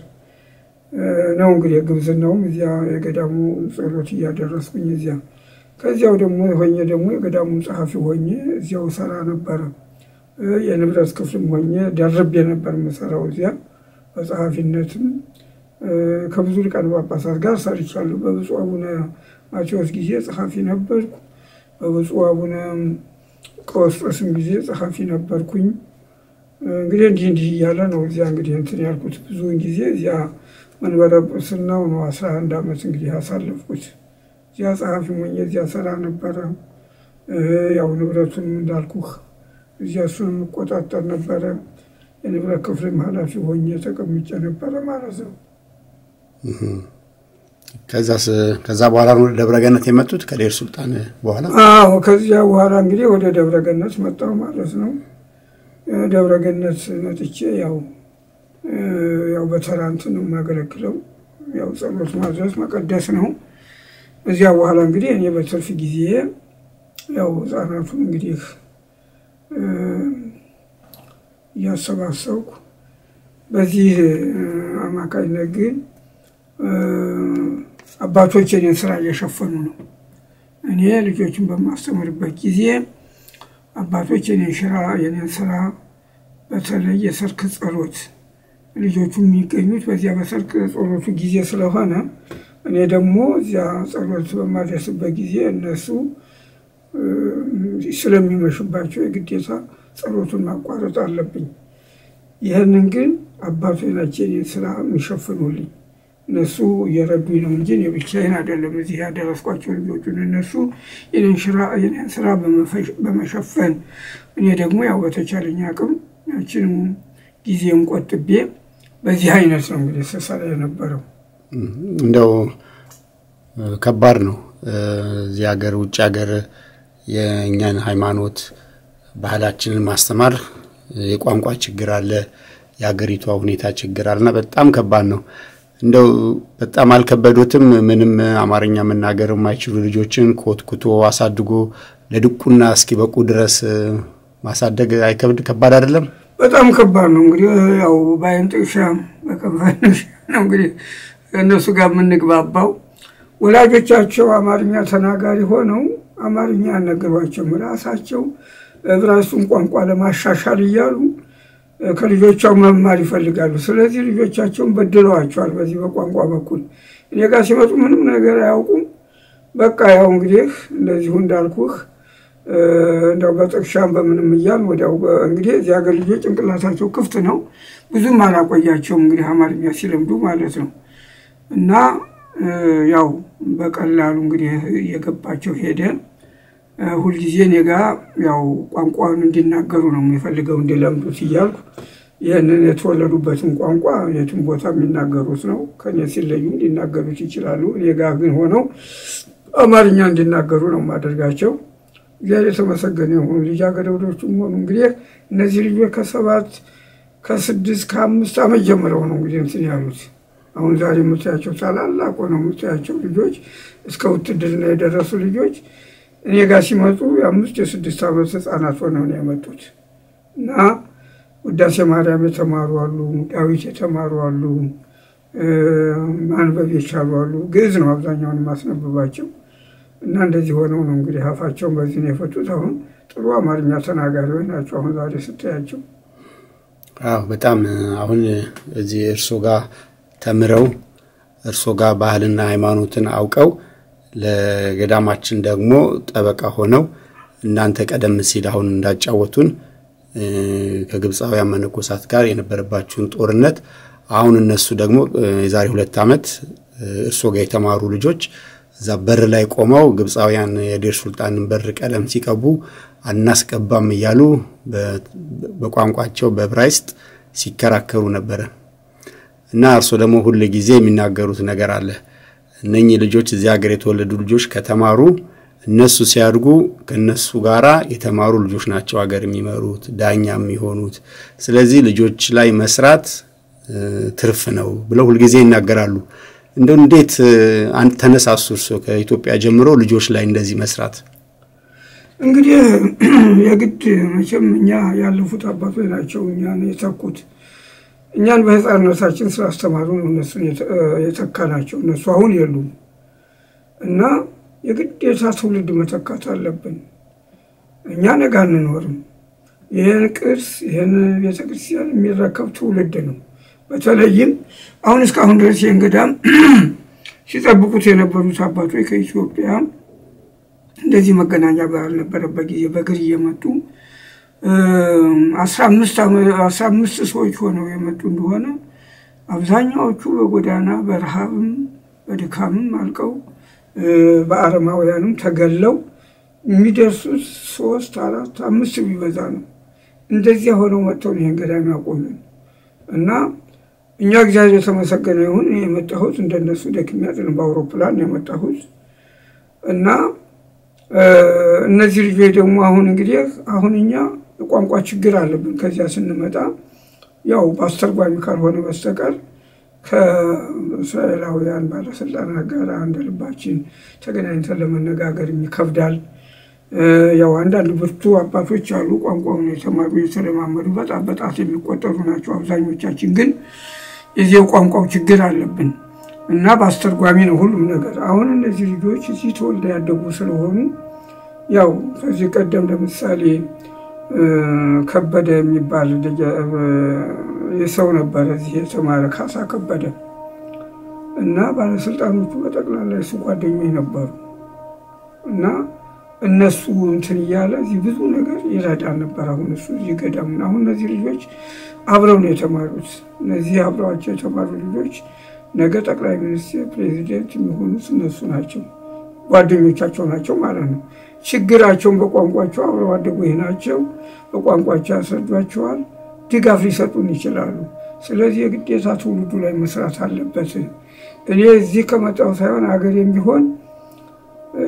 ነው እንግዲህ ግብዝናውም እዚያ የገዳሙ ጸሎት እያደረስኩኝ እዚያ ከዚያው ደግሞ ሆኜ ደግሞ የገዳሙን ጸሐፊ ሆኜ እዚያው ሰራ ነበረ። የንብረት ክፍልም ሆኜ ደርቤ ነበር የምሰራው እዚያ በጸሐፊነትም ከብዙ ሊቃነ ጳጳሳት ጋር ሰርቻለሁ። በብፁዕ አቡነ ማቴዎስ ጊዜ ጸሐፊ ነበርኩ። በብፁዕ አቡነ ቀውስጦስም ጊዜ ጸሐፊ ነበርኩኝ። እንግዲህ እንዲህ እንዲህ እያለ ነው እዚያ እንግዲህ እንትን ያልኩት ብዙውን ጊዜ እዚያ መንበረ ጵጵስናው ነው አስራ አንድ ዓመት እንግዲህ ያሳለፍኩት። እዚያ ጸሐፊ ሆኜ እዚያ ሰራ ነበረ። ያው ንብረቱን እንዳልኩህ እዚያ እሱን የምቆጣጠር ነበረ። የንብረት ክፍልም ኃላፊ ሆኜ ተቀምጬ ነበረ ማለት ነው። ከዛ በኋላ ነው ወደ ደብረ ገነት የመጡት ከዴር ሱልጣን በኋላ? አዎ ከዚያ በኋላ እንግዲህ ወደ ደብረ ገነት መጣሁ ማለት ነው። ደብረ ገነት መጥቼ ያው ያው በተራ እንትን ነው የማገለግለው። ያው ጸሎት ማድረስ መቀደስ ነው። እዚያ በኋላ እንግዲህ እኔ በትርፍ ጊዜ ያው ህጻናቱን እንግዲህ እያሰባሰብኩ በዚህ አማካኝነት ግን አባቶች የኔን ስራ እየሸፈኑ ነው። እኔ ልጆችን በማስተምርበት ጊዜ አባቶች የኔን ስራ የኔን ስራ በተለይ የሰርክ ጸሎት ልጆቹ የሚገኙት በዚያ በሰርክ ጸሎቱ ጊዜ ስለሆነ እኔ ደግሞ እዚያ ጸሎት በማደርስበት ጊዜ እነሱ ስለሚመሽባቸው የግዴታ ጸሎቱን ማቋረጥ አለብኝ። ይህንን ግን አባቶች ናቸው የኔን ስራ የሚሸፍኑልኝ። እነሱ እየረዱኝ ነው እንጂ እኔ ብቻዬን አይደለም እዚህ ያደረስኳቸው ልጆቹን። እነሱ የኔን ስራ በመሸፈን እኔ ደግሞ ያው በተቻለኝ አቅም ያችንም ጊዜም ቆጥቤ በዚህ አይነት ነው እንግዲህ ስሰራ የነበረው። እንደው ከባድ ነው እዚህ ሀገር ውጭ ሀገር የእኛን ሃይማኖት ባህላችንን ማስተማር የቋንቋ ችግር አለ፣ የሀገሪቷ ሁኔታ ችግር አለና በጣም ከባድ ነው። እንደው በጣም አልከበዶትም? ምንም አማርኛ መናገር የማይችሉ ልጆችን ኮትኩቶ አሳድጎ ለድቁና እስኪበቁ ድረስ ማሳደግ አይከብድ? ከባድ አይደለም? በጣም ከባድ ነው። እንግዲህ ያው በአይን በከንፈር ነው እንግዲህ ከእነሱ ጋር የምንግባባው። ወላጆቻቸው አማርኛ ተናጋሪ ሆነው አማርኛ ያልነገሯቸውም ራሳቸው ዕብራይስጡን ቋንቋ ለማሻሻል እያሉ ከልጆቻው መማር ይፈልጋሉ። ስለዚህ ልጆቻቸውን በድለዋቸዋል። በዚህ በቋንቋ በኩል እኔ ጋር ሲመጡ ምንም ነገር አያውቁም። በቃ ያው እንግዲህ እንደዚሁ እንዳልኩህ እንደው በጥቅሻም በምንም እያል ወዲያው እንግዲህ እዚህ ሀገር ልጆች ጭንቅላታቸው ክፍት ነው። ብዙም አላቆያቸውም እንግዲህ አማርኛ ሲለምዱ ማለት ነው። እና ያው በቀላሉ እንግዲህ እየገባቸው ሄደ። ሁልጊዜ እኔ ጋ ያው ቋንቋውን እንዲናገሩ ነው የሚፈልገው እንዲለምዱት እያልኩ ይህንን የተወለዱበትን ቋንቋ የትም ቦታ የሚናገሩት ነው። ከኔ ሲለዩም ሊናገሩት ይችላሉ። እኔ ጋ ግን ሆነው አማርኛ እንዲናገሩ ነው የማደርጋቸው። እግዚአብሔር የተመሰገነ የሆኑ ልጃገረዶችም ሆኑ እንግዲህ እነዚህ ልጆች ከሰባት ከስድስት ከአምስት ዓመት ጀምረው ነው እንግዲህ እንትን ያሉት። አሁን ዛሬ የምታያቸው ታላላቅ ነው የምታያቸው ልጆች እስከ ውትድርና የደረሱ ልጆች እኔ ጋር ሲመጡ የአምስት የስድስት ዓመት ህፃናት ሆነው ነው የመጡት እና ውዳሴ ማርያም የተማሩ አሉ፣ ዳዊት የተማሩ አሉ፣ ማንበብ የቻሉ አሉ። ግዕዝ ነው አብዛኛውን የማስነብባቸው እና እንደዚህ ሆነው ነው እንግዲህ አፋቸውን በዚህ ነው የፈቱት። አሁን ጥሩ አማርኛ ተናጋሪዎች ናቸው። አሁን ዛሬ ስታያቸው አዎ በጣም አሁን እዚህ እርሶ ጋር ተምረው እርሶ ጋር ባህልና ሃይማኖትን አውቀው ለገዳማችን ደግሞ ጠበቃ ሆነው እናንተ ቀደም ሲል አሁን እንዳጫወቱን ከግብፃውያን መነኮሳት ጋር የነበረባችሁን ጦርነት አሁን እነሱ ደግሞ የዛሬ ሁለት ዓመት እርሶ ጋር የተማሩ ልጆች እዛ በር ላይ ቆመው ግብፃውያን የዴር ሱልጣንን በር ቀለም ሲቀቡ አናስቀባም እያሉ በቋንቋቸው በዕብራይስጥ ሲከራከሩ ነበረ እና እርሶ ደግሞ ሁል ጊዜ የሚናገሩት ነገር አለ። እነኚህ ልጆች እዚህ ሀገር የተወለዱ ልጆች ከተማሩ እነሱ ሲያድጉ ከነሱ ጋራ የተማሩ ልጆች ናቸው ሀገር የሚመሩት ዳኛ የሚሆኑት። ስለዚህ ልጆች ላይ መስራት ትርፍ ነው ብለው ሁልጊዜ ይናገራሉ። እንደው እንዴት አንድ ተነሳሱ እርሶ ከኢትዮጵያ ጀምሮ ልጆች ላይ እንደዚህ መስራት? እንግዲህ የግድ መቼም እኛ ያለፉት አባቶች ናቸው እኛን የተኩት። እኛን በህፃንነታችን ስላስተማሩ ነው እነሱን የተካ ናቸው። እነሱ አሁን የሉም እና የግዴታ ትውልድ መተካት አለብን። እኛ ነገ አንኖርም። ይህን ቅርስ ይህን ቤተክርስቲያን የሚረከብ ትውልድ ነው። በተለይም አሁን እስካሁን ድረስ ይህን ገዳም ሲጠብቁት የነበሩት አባቶች ከኢትዮጵያ እንደዚህ መገናኛ ባልነበረበት ጊዜ በእግር እየመጡ አስራ አምስት ሰዎች ሆነው የመጡ እንደሆነ አብዛኛዎቹ በጎዳና በረሃብም በድካምም አልቀው በአረማውያንም ተገለው የሚደርሱት ሶስት አራት አምስት ቢበዛ ነው። እንደዚያ ሆነው መጥተው ይህን ገዳም ያቆዩን እና እኛ እግዚአብሔር የተመሰገነ ይሁን። የመጣሁት እንደነሱ ደክሜ በአውሮፕላን የመጣሁት። እና እነዚህ ልጆች ደግሞ አሁን እንግዲህ አሁን እኛ የቋንቋ ችግር አለብን። ከዚያ ስንመጣ ያው በአስተርጓሚ ካልሆነ በስተቀር ከእስራኤላውያን ባለስልጣናት ጋር እንደ ልባችን ተገናኝተን ለመነጋገር ይከብዳል። ያው አንዳንድ ብርቱ አባቶች አሉ፣ ቋንቋውን የተማሩ የተለማመዱ በጣም በጣት የሚቆጠሩ ናቸው። አብዛኞቻችን ግን የዚህ ቋንቋው ችግር አለብን እና በአስተርጓሚ ነው ሁሉም ነገር። አሁን እነዚህ ልጆች እዚህ ተወልደው ያደጉ ስለሆኑ ያው ከዚህ ቀደም ለምሳሌ ከበደ የሚባል የሰው ነበረ እዚህ የተማረ ካሳ ከበደ እና ባለስልጣኖቹ በጠቅላላ የሱ ጓደኞች ነበሩ እና እነሱ እንትን እያለ እዚህ ብዙ ነገር ይረዳል ነበር። አሁን እሱ እዚህ ገዳም አሁን እነዚህ ልጆች አብረው ነው የተማሩት። እነዚህ አብረዋቸው የተማሩ ልጆች ነገ ጠቅላይ ሚኒስትር፣ ፕሬዚደንት የሚሆኑት እነሱ ናቸው፣ ጓደኞቻቸው ናቸው ማለት ነው። ችግራቸውን በቋንቋቸው አብረው አደጎች ናቸው። በቋንቋቸው ያስረዷቸዋል፣ ድጋፍ ሊሰጡን ይችላሉ። ስለዚህ የግዴታ ትውልዱ ላይ መስራት አለበት። እኔ እዚህ ከመጣሁ ሳይሆን ሀገሬም ቢሆን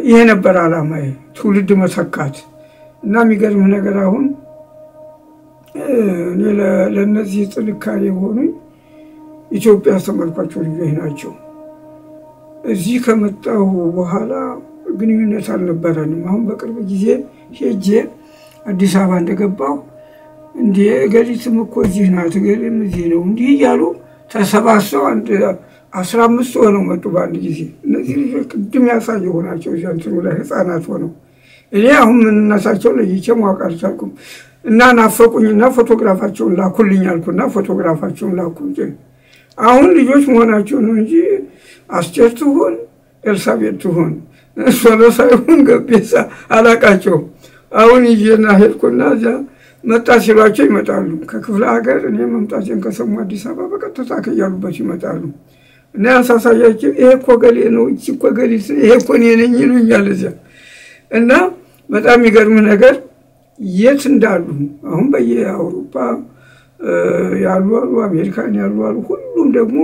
ይሄ ነበር ዓላማዬ፣ ትውልድ መተካት እና የሚገርምህ ነገር አሁን እኔ ለእነዚህ ጥንካሬ የሆኑኝ ኢትዮጵያ ያስተማርኳቸው ልጆች ናቸው። እዚህ ከመጣሁ በኋላ ግንኙነት አልነበረንም። አሁን በቅርብ ጊዜ ሄጄ አዲስ አበባ እንደገባሁ እንዲህ እገሊትም እኮ እዚህ ናት፣ እገሌም እዚህ ነው፣ እንዲህ እያሉ ተሰባስበው አንድ አስራ አምስት ሆነው መጡ በአንድ ጊዜ። እነዚህ ልጆች ቅድም ያሳየሁ ናቸው። እዚያ ላይ ህፃናት ሆነው እኔ አሁን ምንነሳቸው ለይቼ ማወቅ አልቻልኩም። እና ናፈቁኝና ፎቶግራፋቸውን ላኩልኝ አልኩና ፎቶግራፋቸውን ላኩ። አሁን ልጆች መሆናቸው ነው እንጂ አስቴር ትሁን ኤልሳቤጥ ትሁን ሶሎሳ ይሁን ገቤሳ አላቃቸውም። አሁን ይዤና ሄድኩና እዚያ መጣ ሲሏቸው ይመጣሉ። ከክፍለ ሀገር እኔ መምጣቴን ከሰሙ አዲስ አበባ በቀጥታ ከያሉበት ይመጣሉ። እና ያንሳሳያቸው ይሄ እኮ ገሌ ነው፣ እቺ እኮ ገሌ፣ ይሄ እኮ እኔ ነኝ ይሉኛል እዚያ እና በጣም የሚገርም ነገር የት እንዳሉ አሁን በየአውሮፓ ያሉ አሉ፣ አሜሪካን ያሉ አሉ። ሁሉም ደግሞ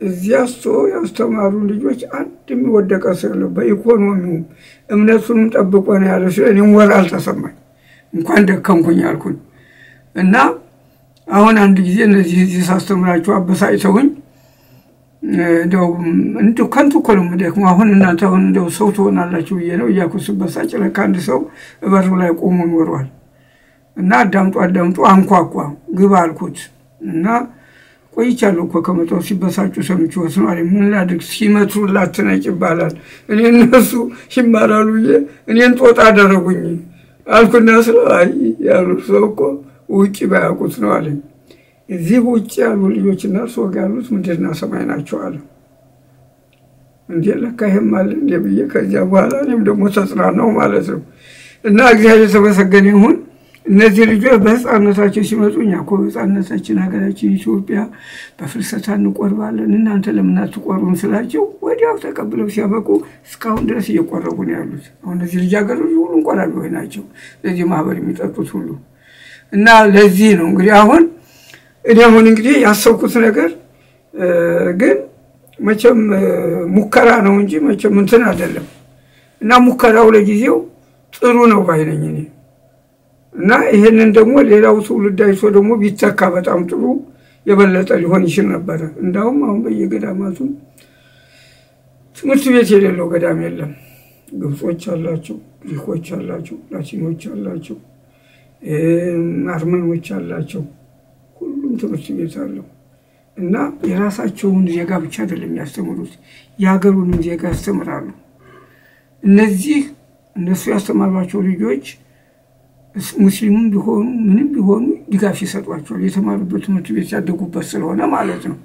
እዚያ ስቶ ያስተማሩ ልጆች አንድ የሚወደቀ የለም። በኢኮኖሚውም እምነቱንም ጠብቆ ነው ያለ ሲሆን እኔም ወር አልተሰማኝ። እንኳን ደከምኩኝ አልኩኝ። እና አሁን አንድ ጊዜ እነዚህ እዚህ ሳስተምራቸው አበሳጭተውኝ እንደው ከንቱ እኮ ነው የምደክመው። አሁን እናንተ አሁን እንደው ሰው ትሆናላችሁ ብዬ ነው እያልኩ ስበሳጭ። ለካ አንድ ሰው በሩ ላይ ቆሞ ኖሯል። እና አዳምጡ አዳምጡ አንኳኳ ግባ አልኩት። እና ቆይቻለሁ እኮ ከመጣሁ ሲበሳጩ ነው አለኝ። ምን ላድርግ ሲመቱ ላትነጭ ይባላል። እኔ እነሱ ይማራሉ ብዬ እኔን ጦጣ አደረጉኝ አልኩና ስለ አይ ያሉ ሰው እኮ ውጭ ባያውቁት ነው አለኝ። እዚህ ውጭ ያሉ ልጆችና እርስዎ ጋር ያሉት ምድርና ሰማይ ናቸው አለ። እንዴ ለካ ይሄም አለ እንዴ ብዬ ከዚያ በኋላ እኔም ደግሞ ተጽናናሁ ማለት ነው። እና እግዚአብሔር የተመሰገነ ይሁን። እነዚህ ልጆች በህፃነታቸው ሲመጡ እኛ እኮ በህፃነታችን ሀገራችን ኢትዮጵያ በፍልሰታ እንቆርባለን እናንተ ለምን አትቆርቡም ስላቸው ወዲያው ተቀብለው ሲያበቁ እስካሁን ድረስ እየቆረቡ ነው ያሉት። አሁን እነዚህ ልጃገረዶች ሁሉም ቆራቢዎች ናቸው። ለዚህ ማህበር የሚጠጡት ሁሉ እና ለዚህ ነው እንግዲህ አሁን እኔ አሁን እንግዲህ ያሰብኩት ነገር ግን መቼም ሙከራ ነው እንጂ መቼም እንትን አይደለም እና ሙከራው ለጊዜው ጥሩ ነው ባይነኝ እኔ እና ይህንን ደግሞ ሌላው ትውልድ አይቶ ደግሞ ቢተካ በጣም ጥሩ የበለጠ ሊሆን ይችል ነበረ። እንዳውም አሁን በየገዳማቱ ትምህርት ቤት የሌለው ገዳም የለም። ግብጾች አላቸው፣ ግሪኮች አላቸው፣ ላቲኖች አላቸው፣ አርመኖች አላቸው። ሁሉም ትምህርት ቤት አለው እና የራሳቸውን ዜጋ ብቻ አይደለም ያስተምሩት፣ የሀገሩንም ዜጋ ያስተምራሉ። እነዚህ እነሱ ያስተማሯቸው ልጆች ሙስሊሙም ቢሆኑ ምንም ቢሆኑ ድጋፍ ይሰጧቸዋል። የተማሩበት ትምህርት ቤት ያደጉበት ስለሆነ ማለት ነው።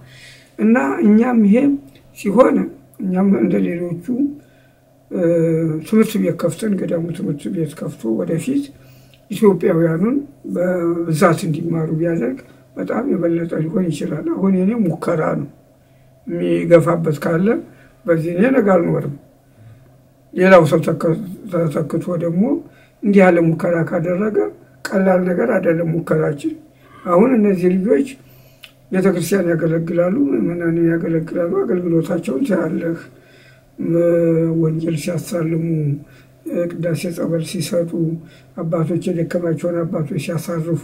እና እኛም ይሄ ሲሆን እኛም እንደ ሌሎቹ ትምህርት ቤት ከፍተን ገዳሙ ትምህርት ቤት ከፍቶ ወደፊት ኢትዮጵያውያኑን በብዛት እንዲማሩ ቢያደርግ በጣም የበለጠ ሊሆን ይችላል። አሁን የኔ ሙከራ ነው። የሚገፋበት ካለ በዚህ እኔ ነገ አልኖርም። ሌላው ሰው ተተክቶ ደግሞ እንዲህ ያለ ሙከራ ካደረገ ቀላል ነገር አይደለም ሙከራችን። አሁን እነዚህ ልጆች ቤተክርስቲያን ያገለግላሉ፣ ምዕመናንን ያገለግላሉ። አገልግሎታቸውን ታያለህ። ወንጌል ሲያሳልሙ፣ ቅዳሴ ጸበል ሲሰጡ፣ አባቶች የደከማቸውን አባቶች ሲያሳርፉ፣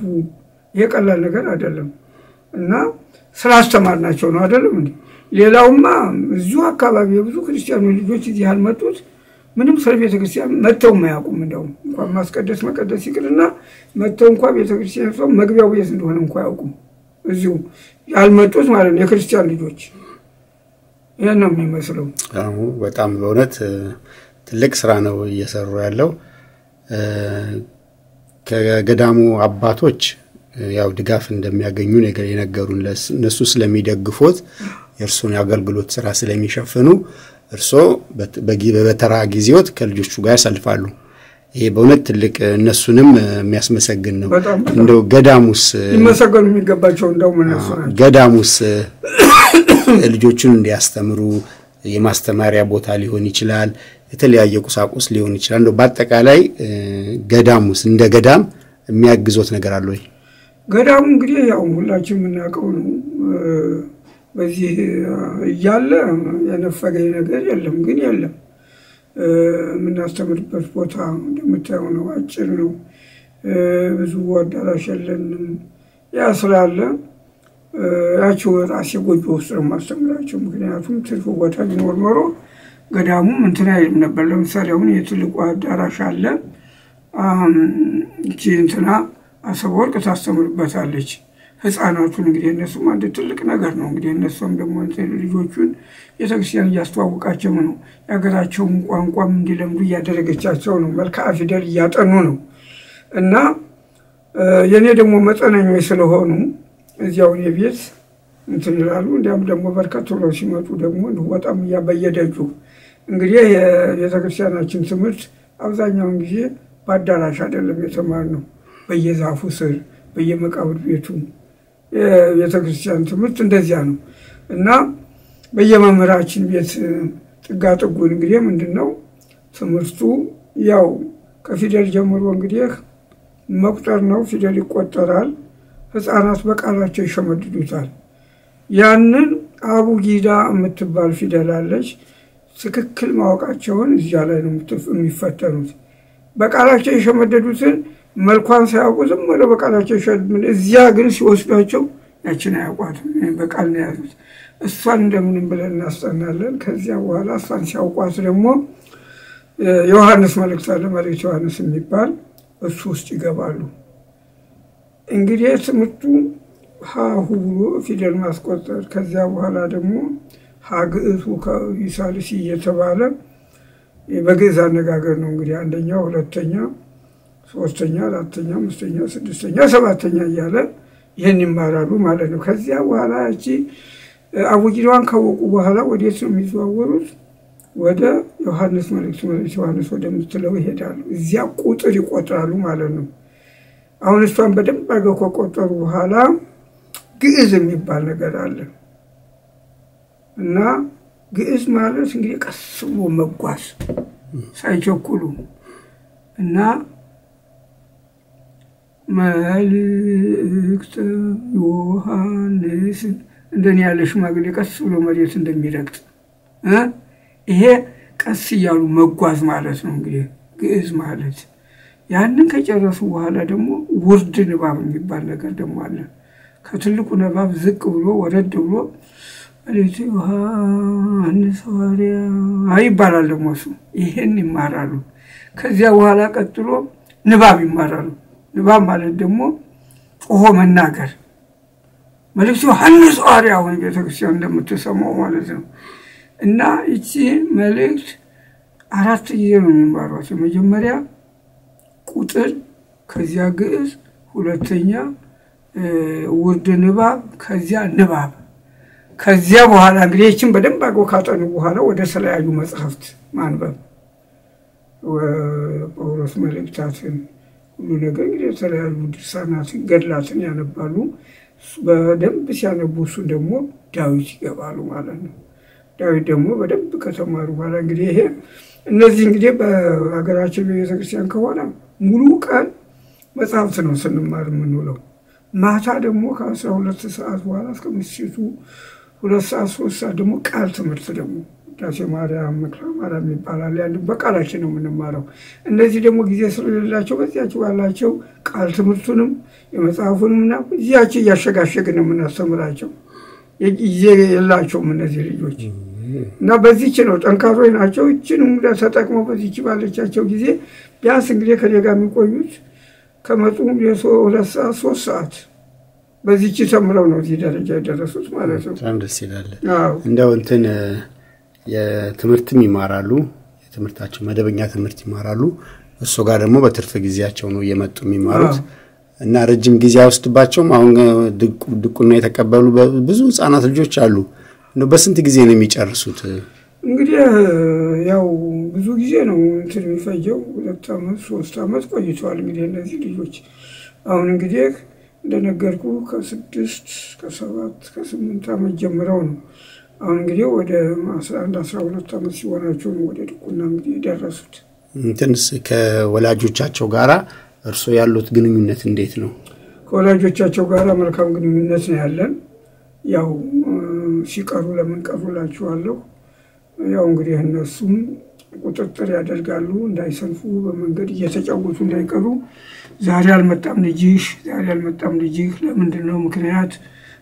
ይሄ ቀላል ነገር አይደለም እና ስላስተማርናቸው ነው አይደለም እንዴ? ሌላውማ እዚሁ አካባቢ የብዙ ክርስቲያኖች ልጆች እዚህ ያልመጡት ምንም ስለ ቤተ ክርስቲያን መጥተው አያውቁም። እንደውም እንኳን ማስቀደስ መቀደስ ይቅርና መጥተው እንኳ ቤተ ክርስቲያን ሰው መግቢያው ቤት እንደሆነ እንኳ አያውቁም። እዚሁ ያልመጡት ማለት ነው የክርስቲያን ልጆች። ይህን ነው የሚመስለው። በጣም በእውነት ትልቅ ስራ ነው እየሰሩ ያለው። ከገዳሙ አባቶች ያው ድጋፍ እንደሚያገኙ የነገሩን እነሱ ስለሚደግፉት የእርሱን የአገልግሎት ስራ ስለሚሸፍኑ እርስዎ በተራ ጊዜዎት ከልጆቹ ጋር ያሳልፋሉ። ይሄ በእውነት ትልቅ እነሱንም የሚያስመሰግን ነው። እንደው ገዳሙስ ሊመሰገኑ የሚገባቸው እንደውም እነሱ ናቸው። ገዳሙስ ልጆቹን እንዲያስተምሩ የማስተማሪያ ቦታ ሊሆን ይችላል፣ የተለያየ ቁሳቁስ ሊሆን ይችላል። እንደው በአጠቃላይ ገዳሙስ እንደ ገዳም የሚያግዞት ነገር አለ ወይ? ገዳሙ እንግዲህ ያው ሁላችን የምናውቀው ነው። በዚህ እያለ የነፈገኝ ነገር የለም። ግን የለም የምናስተምርበት ቦታ እንደምታየው ነው፣ አጭር ነው። ብዙ አዳራሽ የለንም። ያ ስላለ ያቸው ራሴ ጎጆ ውስጥ ነው የማስተምራቸው። ምክንያቱም ትርፍ ቦታ ቢኖር ኖሮ ገዳሙም እንትን አይልም ነበር። ለምሳሌ አሁን የትልቁ አዳራሽ አለ። እቺ እንትና ወርቅ ታስተምርበታለች። ህፃናቱን እንግዲህ እነሱም አንድ ትልቅ ነገር ነው። እንግዲህ እነሱም ደግሞ ልጆቹን ቤተክርስቲያን እያስተዋወቃቸው ነው። የሀገራቸውን ቋንቋም እንዲለምዱ እያደረገቻቸው ነው። መልክዓ ፊደል እያጠኑ ነው እና የእኔ ደግሞ መጠነኞች ስለሆኑ እዚያው እኔ ቤት እንትን ይላሉ። እንዲያም ደግሞ በርከት ብለው ሲመጡ ደግሞ በጣም እያበየደጁ እንግዲህ የቤተክርስቲያናችን ትምህርት አብዛኛውን ጊዜ በአዳራሽ አይደለም የተማርነው፣ በየዛፉ ስር በየመቃብር ቤቱ የቤተክርስቲያን ትምህርት እንደዚያ ነው እና በየመምህራችን ቤት ጥጋ ጥጉን እንግዲህ ምንድን ነው ትምህርቱ ያው ከፊደል ጀምሮ እንግዲህ መቁጠር ነው። ፊደል ይቆጠራል። ህፃናት በቃላቸው ይሸመድዱታል። ያንን አቡጊዳ የምትባል ፊደል አለች። ትክክል ማወቃቸውን እዚያ ላይ ነው የሚፈተኑት። በቃላቸው የሸመደዱትን መልኳን ሳያውቁ ዝም ብለው በቃላቸው እዚያ ግን ሲወስዷቸው ያችን አያውቋትም። በቃል ነው የያዙት። እሷን እንደምንም ብለን እናስጠናለን። ከዚያ በኋላ እሷን ሲያውቋት ደግሞ ዮሐንስ መልእክት አለ፣ መልእክት ዮሐንስ የሚባል እሱ ውስጥ ይገባሉ። እንግዲህ ትምህርቱ ሀሁ ብሎ ፊደል ማስቆጠር፣ ከዚያ በኋላ ደግሞ ሀግዕቱ ከይሳልሲ እየተባለ በግዕዝ አነጋገር ነው እንግዲህ አንደኛ፣ ሁለተኛ፣ ሶስተኛ፣ አራተኛ፣ አምስተኛ፣ ስድስተኛ፣ ሰባተኛ እያለ ይህን ይማራሉ ማለት ነው። ከዚያ በኋላ እቺ አቡጊዳዋን ካወቁ በኋላ ወዴት ነው የሚዘዋወሩት? ወደ ዮሐንስ መልእክት መልእክት ዮሐንስ ወደምትለው ይሄዳሉ። እዚያ ቁጥር ይቆጥራሉ ማለት ነው። አሁን እሷን በደንብ አድርገው ከቆጠሩ በኋላ ግዕዝ የሚባል ነገር አለ እና ግዕዝ ማለት እንግዲህ ቀስ ብሎ መጓዝ ሳይቸኩሉ እና መልእክተ ዮሐንስ እንደኔ ያለ ሽማግሌ ቀስ ብሎ መሬት እንደሚረግጥ ይሄ ቀስ እያሉ መጓዝ ማለት ነው። እንግዲህ ግዕዝ ማለት ያንን ከጨረሱ በኋላ ደግሞ ውርድ ንባብ የሚባል ነገር ደግሞ አለ። ከትልቁ ንባብ ዝቅ ብሎ ወረድ ብሎ መልእክተ ዮሐንስ ሐዋርያ ይባላል። ደግሞ እሱ ይሄን ይማራሉ። ከዚያ በኋላ ቀጥሎ ንባብ ይማራሉ። ንባብ ማለት ደግሞ ጮሆ መናገር መልእክት ዮሐንስ ሐዋርያ አሁን ቤተክርስቲያን እንደምትሰማው ማለት ነው። እና ይቺ መልእክት አራት ጊዜ ነው የሚማሯት። መጀመሪያ ቁጥር፣ ከዚያ ግዕዝ፣ ሁለተኛ ውርድ ንባብ፣ ከዚያ ንባብ። ከዚያ በኋላ እንግዲህ ይችን በደንብ አድርገው ካጠኑ በኋላ ወደ ተለያዩ መጽሐፍት ማንበብ ጳውሎስ መልእክታትን ሁሉ ነገር እንግዲህ የተለያዩ ድርሳናትን ገድላትን ያነባሉ። በደንብ ሲያነቡ እሱን ደግሞ ዳዊት ይገባሉ ማለት ነው። ዳዊት ደግሞ በደንብ ከተማሩ በኋላ እንግዲህ ይሄ እነዚህ እንግዲህ በሀገራችን በቤተክርስቲያን ከሆነ ሙሉ ቀን መጽሐፍት ነው ስንማር የምንውለው። ማታ ደግሞ ከአስራ ሁለት ሰዓት በኋላ እስከ ምሽቱ ሁለት ሰዓት ሶስት ሰዓት ደግሞ ቃል ትምህርት ደግሞ ውዳሴ ማርያም፣ ምክረ ማርያም ይባላል። ያን በቃላችን ነው የምንማረው። እነዚህ ደግሞ ጊዜ ስለሌላቸው በዚያቸው ባላቸው ቃል ትምህርቱንም የመጽሐፉንም ና እዚያቸው እያሸጋሸግን ነው የምናስተምራቸው። ጊዜ የላቸውም እነዚህ ልጆች እና በዚች ነው ጠንካሮች ናቸው። ይችን ተጠቅመው በዚች ባለቻቸው ጊዜ ቢያንስ እንግዲህ ከኔ ጋር የሚቆዩት ከመጡ ሁለት ሰዓት ሶስት ሰዓት በዚች ተምረው ነው እዚህ ደረጃ የደረሱት ማለት ነው። በጣም ደስ ይላል። እንደው እንትን የትምህርትም ይማራሉ፣ የትምህርታቸው መደበኛ ትምህርት ይማራሉ። እሱ ጋር ደግሞ በትርፍ ጊዜያቸው ነው እየመጡ የሚማሩት እና ረጅም ጊዜ አይወስድባቸውም። አሁን ድቁና የተቀበሉ ብዙ ህጻናት ልጆች አሉ። በስንት ጊዜ ነው የሚጨርሱት? እንግዲህ ያው ብዙ ጊዜ ነው እንትን የሚፈጀው ሁለት ዓመት ሶስት ዓመት ቆይተዋል። እንግዲህ እነዚህ ልጆች አሁን እንግዲህ እንደነገርኩ ከስድስት ከሰባት ከስምንት ዓመት ጀምረው ነው አሁን እንግዲህ ወደ አንድ አስራ ሁለት ዓመት ሲሆናቸው ነው ወደ ድቁና እንግዲህ የደረሱት። እንትንስ ከወላጆቻቸው ጋራ እርስዎ ያሉት ግንኙነት እንዴት ነው? ከወላጆቻቸው ጋር መልካም ግንኙነት ነው ያለን። ያው ሲቀሩ ለምን ቀሩ እላችኋለሁ። ያው እንግዲህ እነሱም ቁጥጥር ያደርጋሉ እንዳይሰንፉ፣ በመንገድ እየተጫወቱ እንዳይቀሩ። ዛሬ አልመጣም ልጅህ፣ ዛሬ አልመጣም ልጅህ ለምንድን ነው ምክንያት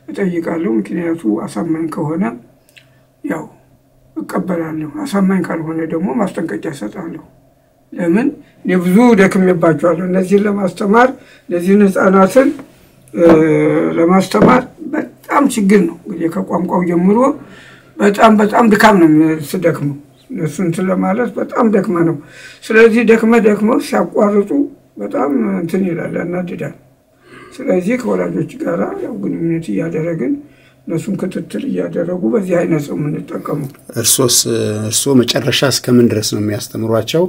እጠይቃለሁ። ምክንያቱ አሳማኝ ከሆነ ያው እቀበላለሁ፣ አሳማኝ ካልሆነ ደግሞ ማስጠንቀቂያ እሰጣለሁ። ለምን እኔ ብዙ ደክሜባቸዋለሁ። እነዚህን ለማስተማር እነዚህን ህፃናትን ለማስተማር በጣም ችግር ነው። እንግዲህ ከቋንቋው ጀምሮ በጣም በጣም ድካም ነው ስደክመው እነሱ እንትን ለማለት በጣም ደክመ ነው። ስለዚህ ደክመ ደክመው ሲያቋርጡ በጣም እንትን ይላል፣ ያናድዳል። ስለዚህ ከወላጆች ጋር ያው ግንኙነት እያደረግን እነሱን ክትትል እያደረጉ በዚህ አይነት ነው የምንጠቀመው። እርሶስ እርስዎ መጨረሻ እስከምን ድረስ ነው የሚያስተምሯቸው?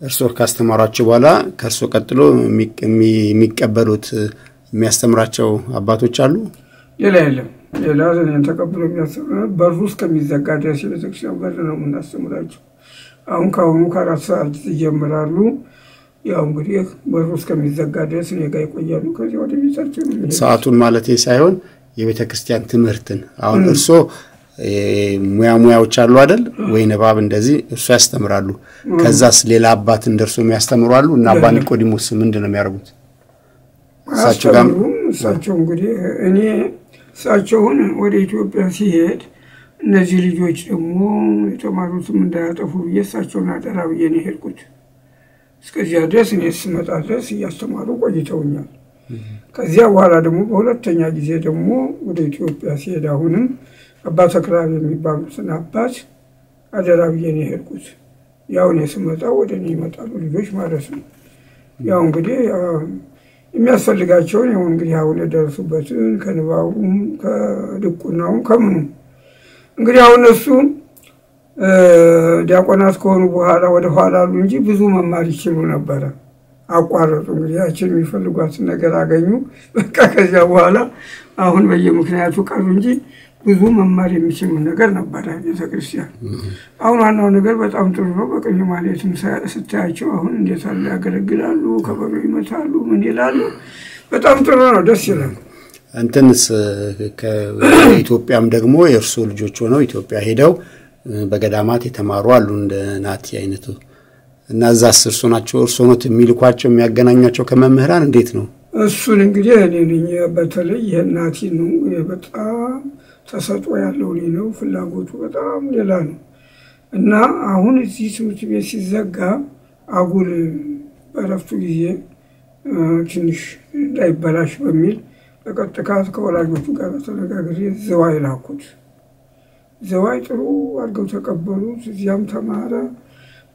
እርስዎ ካስተማሯቸው በኋላ ከእርሶ ቀጥሎ የሚቀበሉት የሚያስተምራቸው አባቶች አሉ? ሌላ የለም። ሌላ እኔን ተቀብሎ የሚያስተምረ በሩ እስከሚዘጋ ድረስ የቤተክርስቲያን በር ነው የምናስተምራቸው። አሁን ከአሁኑ ከአራት ሰዓት ይጀምራሉ። ያው እንግዲህ በሩ እስከሚዘጋ ድረስ እኔ ጋ ይቆያሉ። ከዚህ ወደ ቤታቸው ሰዓቱን ማለት ሳይሆን የቤተ ክርስቲያን ትምህርትን አሁን እርስዎ ሙያ ሙያዎች አሉ አይደል? ወይ ንባብ እንደዚህ እርሱ ያስተምራሉ። ከዛስ ሌላ አባት እንደርሱ የሚያስተምሩ አሉ እና አባ ኒቆዲሞስ ምንድን ነው የሚያደርጉት? እሳቸው ጋር እሳቸው እንግዲህ እኔ እሳቸውን ወደ ኢትዮጵያ ሲሄድ እነዚህ ልጆች ደግሞ የተማሩትም እንዳያጠፉ ብዬ እሳቸውን አደራ ብዬ ነው የሄድኩት። እስከዚያ ድረስ እኔ ስመጣ ድረስ እያስተማሩ ቆይተውኛል። ከዚያ በኋላ ደግሞ በሁለተኛ ጊዜ ደግሞ ወደ ኢትዮጵያ ሲሄድ አሁንም አባ ተክራር የሚባሉትን አባት አደራ ብዬ ነው የሄድኩት። ያው እኔ ስመጣ ወደ እኔ ይመጣሉ ልጆች ማለት ነው። ያው እንግዲህ የሚያስፈልጋቸውን ያው እንግዲህ አሁን የደረሱበትን ከንባቡም ከድቁናውም ከምኑም እንግዲህ አሁን እነሱ ዲያቆናት ከሆኑ በኋላ ወደ ኋላ አሉ እንጂ ብዙ መማር ይችሉ ነበረ። አቋረጡ። እንግዲህ ያችን የሚፈልጓትን ነገር አገኙ። በቃ ከዚያ በኋላ አሁን በየምክንያቱ ቀሩ እንጂ ብዙ መማር የሚችሉ ነገር ነበረ ቤተክርስቲያን። አሁን ዋናው ነገር በጣም ጥሩ ነው። በቅኔ ማህሌትም ስታያቸው አሁን እንዴት አለ ያገለግላሉ፣ ከበሮ ይመታሉ፣ ምን ይላሉ። በጣም ጥሩ ነው፣ ደስ ይላል። እንትንስ ከኢትዮጵያም ደግሞ የእርሱ ልጆች ሆነው ኢትዮጵያ ሄደው በገዳማት የተማሩ አሉ እንደ ናቲ አይነቱ እና እዛስ እርሶ ናቸው እርሶ ኖት የሚልኳቸው የሚያገናኟቸው ከመምህራን እንዴት ነው? እሱን እንግዲህ እኔ ነኝ። በተለይ የናቲ ነው በጣም ተሰጥኦ ያለው ልጅ ነው። ፍላጎቱ በጣም ሌላ ነው እና አሁን እዚህ ትምህርት ቤት ሲዘጋ አጉል በረፍቱ ጊዜ ትንሽ እንዳይበላሽ በሚል በቀጥታ ከወላጆቹ ጋር ተነጋግሬ ዘዋይ ላኩት። ዘዋይ ጥሩ አድርገው ተቀበሉት። እዚያም ተማረ።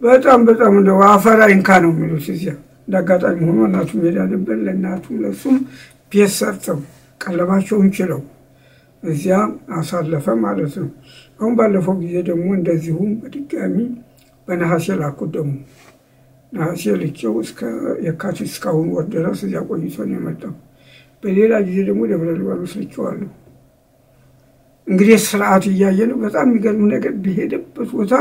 በጣም በጣም እንደ አፈር አይንካ ነው የሚሉት እዚያ። እንደ አጋጣሚ ሆኖ እናቱ ሜዳ ነበር። ለእናቱ ለሱም ቤት ሰርተው ቀለባቸውን ችለው እዚያ አሳለፈ ማለት ነው። አሁን ባለፈው ጊዜ ደግሞ እንደዚሁም በድጋሚ በነሐሴ ላኩት። ደግሞ ነሐሴ ልኬው እስከ የካቲት እስካሁን ወር ድረስ እዚያ ቆይቶ ነው የመጣው። በሌላ ጊዜ ደግሞ ደብረ ሊባኖስ ልኬዋለሁ። እንግዲህ ስርዓት እያየ ነው። በጣም የሚገርም ነገር በሄደበት ቦታ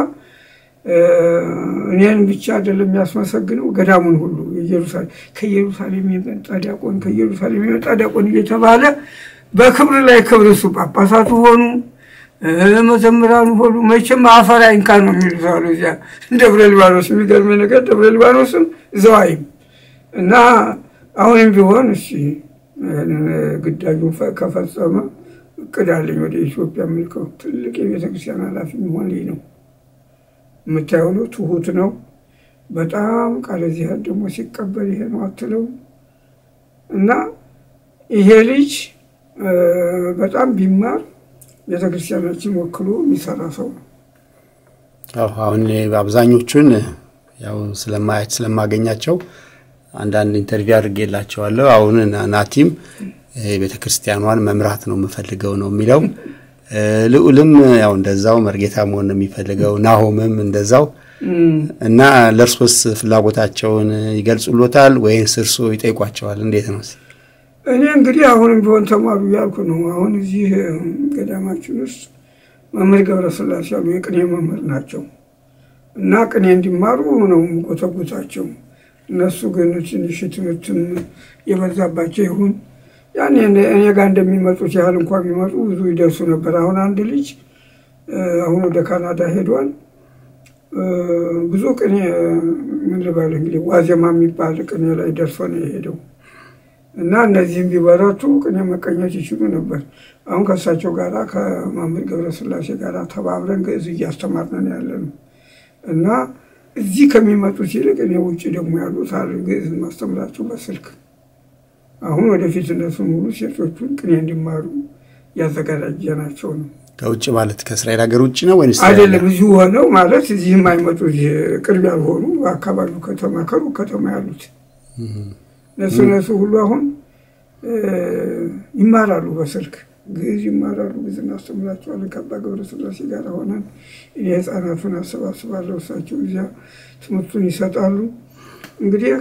እኔን ብቻ አይደለም የሚያስመሰግነው ገዳሙን ሁሉ ከኢየሩሳሌም የመጣ ዲያቆን ከኢየሩሳሌም የመጣ ዲያቆን እየተባለ በክብር ላይ ክብር እሱ ጳጳሳቱ ሆኑ መዘምራኑ ሆኑ መቼም አፈር አይንካ ነው የሚሉት አሉ። እዚያ ደብረ ሊባኖስ የሚገርም ነገር ደብረ ሊባኖስም ዘዋይም እና አሁንም ቢሆን እሺ ግዳጁን ከፈጸመ እቅድ አለኝ ወደ ኢትዮጵያ የምልከው ትልቅ የቤተክርስቲያን ኃላፊ ልጅ ነው። የምታየው ነው። ትሁት ነው በጣም ቃለ እግዚአብሔር ደግሞ ሲቀበል ይሄ ነው አትለው እና ይሄ ልጅ በጣም ቢማር ቤተክርስቲያናችን ወክሎ የሚሰራ ሰው ነው። አሁን አብዛኞቹን ያው ስለማያች ስለማገኛቸው አንዳንድ interview አድርጌላቸዋለሁ። አሁን ናቲም ቤተ ክርስቲያኗን መምራት ነው የምፈልገው ነው የሚለው። ልዑልም ያው እንደዛው መርጌታ መሆን ነው የሚፈልገው። ናሆምም እንደዛው እና ለእርሶስ ፍላጎታቸውን ይገልጹሎታል ወይንስ እርሶ ይጠይቋቸዋል? እንዴት ነው? እኔ እንግዲህ አሁንም ቢሆን ተማሩ እያልኩ ነው። አሁን እዚህ ገዳማችን ውስጥ መምህር ገብረስላሴ ያሉ የቅኔ መምህር ናቸው እና ቅኔ እንዲማሩ ነው ጎተጉታቸው። እነሱ ግን ትንሽ ትምህርትም የበዛባቸው ይሁን ያኔ እኔ ጋር እንደሚመጡት ያህል እንኳ ቢመጡ ብዙ ይደርሱ ነበር። አሁን አንድ ልጅ አሁን ወደ ካናዳ ሄዷል። ብዙ ቅኔ ምን ልበል እንግዲህ ዋዜማ የሚባል ቅኔ ላይ ደርሶ ነው የሄደው እና እነዚህም ቢበረቱ ቅኔ መቀኘት ይችሉ ነበር። አሁን ከእሳቸው ጋር ከመምህር ገብረስላሴ ጋር ተባብረን ግዕዝ እያስተማርን ያለ ነው እና እዚህ ከሚመጡት ይልቅ እኔ ውጭ ደግሞ ያሉት ግዕዝ ማስተምራቸው በስልክ አሁን ወደፊት እነሱ ሙሉ ሴቶቹን ቅኔ እንዲማሩ ያዘጋጃናቸው ነው። ከውጭ ማለት ከእስራኤል ሀገር ውጭ ነው ወይስ አይደለም? እዚሁ ሆነው ማለት እዚህ የማይመጡ ቅርብ ያልሆኑ በአካባቢው ከተማ ከሩቅ ከተማ ያሉት እነሱ እነሱ ሁሉ አሁን ይማራሉ በስልክ ግዕዝ ይማራሉ። ግዕዝ እናስተምራቸዋለን። ከአባ ገብረስላሴ ጋር ሆነን እኔ ህፃናቱን አሰባስባለሁ፣ እሳቸው እዚያ ትምህርቱን ይሰጣሉ። እንግዲህ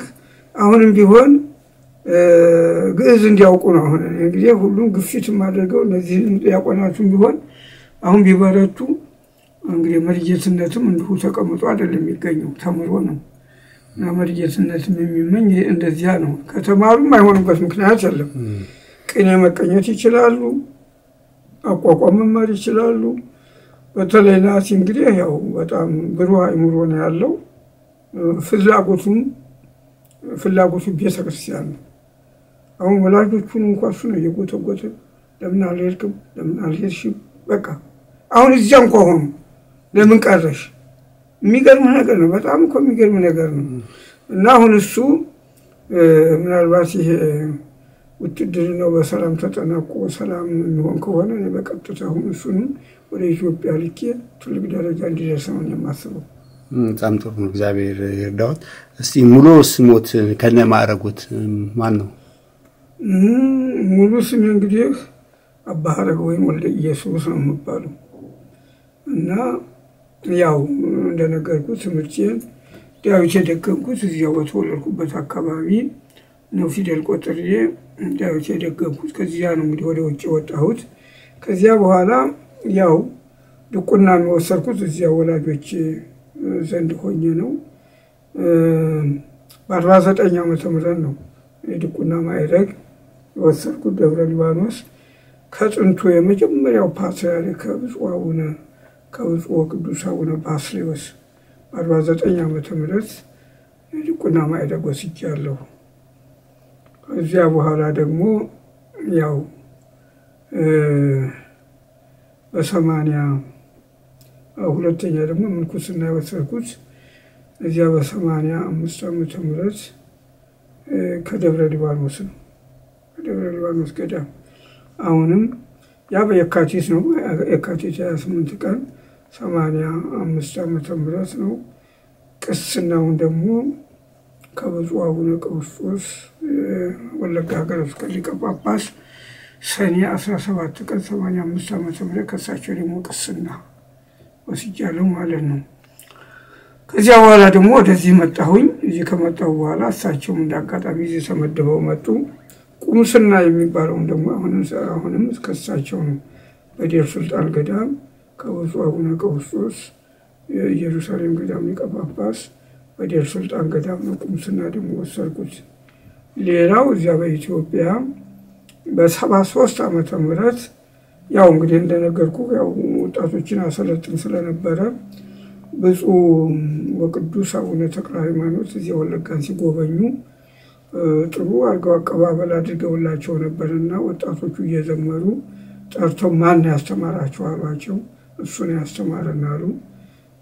አሁንም ቢሆን ግዕዝ እንዲያውቁ ነው። አሁን እንግዲህ ሁሉም ግፊት የማደርገው እነዚህ ዲያቆናቱም ቢሆን አሁን ቢበረቱ እንግዲህ መርጌትነትም እንዲሁ ተቀምጦ አይደለም የሚገኘው ተምሮ ነው እና መርጌትነትም የሚመኝ እንደዚያ ነው። ከተማሩም አይሆኑበት ምክንያት የለም። ቅኔ መቀኘት ይችላሉ፣ አቋቋም መማር ይችላሉ። በተለይ ናሲ እንግዲህ ያው በጣም ብሩህ አእምሮ ነው ያለው። ፍላጎቱም ፍላጎቱ ቤተክርስቲያን ነው። አሁን ወላጆቹን እንኳ እሱ ነው እየጎተጎተ ለምን አልሄድክም? ለምን አልሄድሽም? በቃ አሁን እዚያ እንኳ ሆኑ ለምን ቀረሽ? የሚገርም ነገር ነው። በጣም እኮ የሚገርም ነገር ነው። እና አሁን እሱ ምናልባት ይሄ ውትድርናው በሰላም ተጠናቆ ሰላም የሚሆን ከሆነ በቀጥታ አሁን እሱንም ወደ ኢትዮጵያ ልኬ ትልቅ ደረጃ እንዲደርስ ነው የማስበው። በጣም ጥሩ ነው። እግዚአብሔር ይርዳዎት። እስቲ ሙሉ ስሞት ከነ ማዕረጉት ማን ነው? ሙሉ ስሜ እንግዲህ አባ ሐረገ ወይም ወልደ ኢየሱስ ነው የሚባለው እና ያው እንደነገርኩት ትምህርቴን ዳዊት የደገምኩት እዚያው በተወለድኩበት አካባቢ ነው። ፊደል ቆጥሬ ዳዊት የደገምኩት ከዚያ ነው እንግዲህ ወደ ውጭ የወጣሁት። ከዚያ በኋላ ያው ድቁና የሚወሰድኩት እዚያ ወላጆች ዘንድ ሆኜ ነው። በአርባ ዘጠኝ ዓመተ ምህረት ነው የድቁና ማዕረግ የወሰድኩት ደብረ ሊባኖስ ከጥንቱ የመጀመሪያው ፓትርያርክ ከብፁዕ አቡነ ከብፁዕ ቅዱስ አቡነ ባስልዮስ በአርባ ዘጠኝ ዓመተ ምህረት የድቁና ማዕረግ ወስጃለሁ። ከዚያ በኋላ ደግሞ ያው በሰማንያ ሁለተኛ ደግሞ ምንኩስና የወሰድኩት እዚያ በሰማንያ አምስት ዓመተ ምህረት ከደብረ ሊባኖስ ነው። ከደብረ ሊባኖስ ገዳም አሁንም ያ በየካቲት ነው። የካቲት 28 ቀን ሰማንያ አምስት ዓመተ ምህረት ነው። ቅስናውን ደግሞ ከብፁዕ አቡነ ቀውስጦስ ወለጋ ሀገረ ስብከት ሊቀ ጳጳስ ሰኔ 17 ቀን 85 ዓመተ ምህረት ከሳቸው ደግሞ ቅስና ወስጃለሁ ማለት ነው። ከዚያ በኋላ ደግሞ ወደዚህ መጣሁኝ። እዚህ ከመጣሁ በኋላ እሳቸውም እንደ አጋጣሚ እዚህ ተመድበው መጡ። ቁምስና የሚባለውን ደግሞ አሁንም ከእሳቸው ነው። በዴር ሱልጣን ገዳም ከብፁዕ አቡነ ቀውስጦስ የኢየሩሳሌም ገዳም ሊቀ ጳጳስ በዴር ሱልጣን ገዳም ነው ቁምስና ደግሞ ወሰድኩት። ሌላው እዚያ በኢትዮጵያ በሰባ ሶስት ዓመተ ምህረት ያው እንግዲህ እንደነገርኩ ያው ወጣቶችን አሰለጥን ስለነበረ ብፁዕ ወቅዱስ አቡነ ተክለ ሃይማኖት እዚያ ወለጋን ሲጎበኙ ጥሩ አድርገው አቀባበል አድርገውላቸው ነበርና ወጣቶቹ እየዘመሩ ጠርተው ማን ያስተማራቸው አሏቸው። እሱን ያስተማረን አሉ።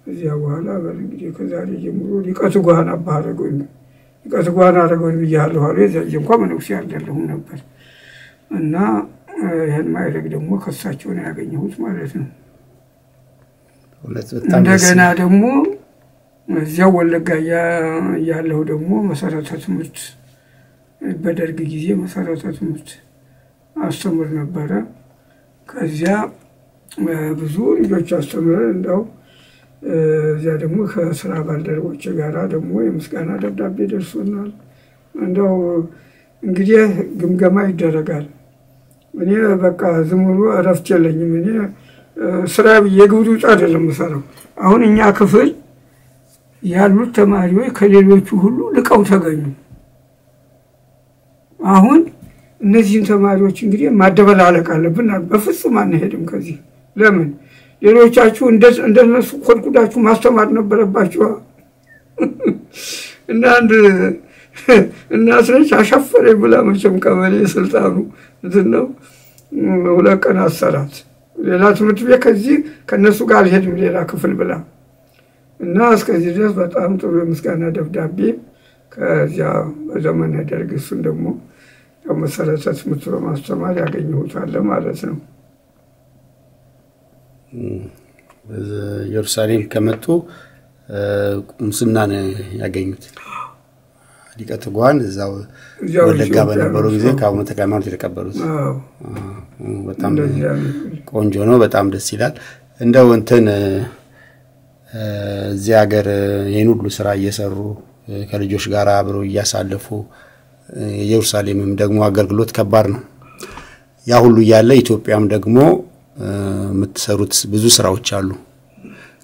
እዚያ በኋላ በል እንግዲህ ከዛሬ ጀምሮ ሊቀ ትጉሃን አባ ሐረገወይን ሊቀ ትጉሃን ሐረገወይን ብያለሁ አሉ። የዚያ እንኳ መነኩሴ አይደለሁም ነበር እና ይህን ማዕረግ ደግሞ ከሳቸው ነው ያገኘሁት ማለት ነው። እንደገና ደግሞ እዚያው ወለጋ ያለው ደግሞ መሰረተ ትምህርት በደርግ ጊዜ መሰረተ ትምህርት አስተምር ነበረ። ከዚያ ብዙ ልጆች አስተምረን እንደው እዚያ ደግሞ ከስራ ባልደረቦች ጋራ ደግሞ የምስጋና ደብዳቤ ደርሶናል። እንደው እንግዲህ ግምገማ ይደረጋል። እኔ በቃ ዝም ብሎ እረፍት የለኝም። እኔ ስራ የግብር ውጭ አይደለም የምሰራው። አሁን እኛ ክፍል ያሉት ተማሪዎች ከሌሎቹ ሁሉ ልቀው ተገኙ። አሁን እነዚህን ተማሪዎች እንግዲህ ማደበላለቅ አለብን። በፍጹም አንሄድም ከዚህ ለምን ሌሎቻችሁ እንደነሱ ኮድኩዳችሁ ማስተማር ነበረባችሁ። እና አንድ እናት አሻፈረኝ ብላ መቼም ቀበሌ ስልጣኑ እንትን ነው ሁለት ቀን አሰራት። ሌላ ትምህርት ቤት ከዚህ ከእነሱ ጋር አልሄድም ሌላ ክፍል ብላ እና እስከዚህ ድረስ በጣም ጥሩ የምስጋና ደብዳቤ ከዚያ በዘመነ ደርግ እሱን ደግሞ መሰረተ ትምህርት በማስተማር ያገኘሁታል ማለት ነው። ኢየሩሳሌም ከመጡ ቁምስና ነው ያገኙት። ሊቀ ትጉሃን እዛው ወለጋ በነበረው ጊዜ ከአቡነ ተክለ ሃይማኖት የተቀበሉት። በጣም ቆንጆ ነው። በጣም ደስ ይላል። እንደው እንትን እዚህ ሀገር ይህን ሁሉ ስራ እየሰሩ ከልጆች ጋር አብረው እያሳለፉ ኢየሩሳሌምም ደግሞ አገልግሎት ከባድ ነው። ያ ሁሉ እያለ ኢትዮጵያም ደግሞ የምትሰሩት ብዙ ስራዎች አሉ።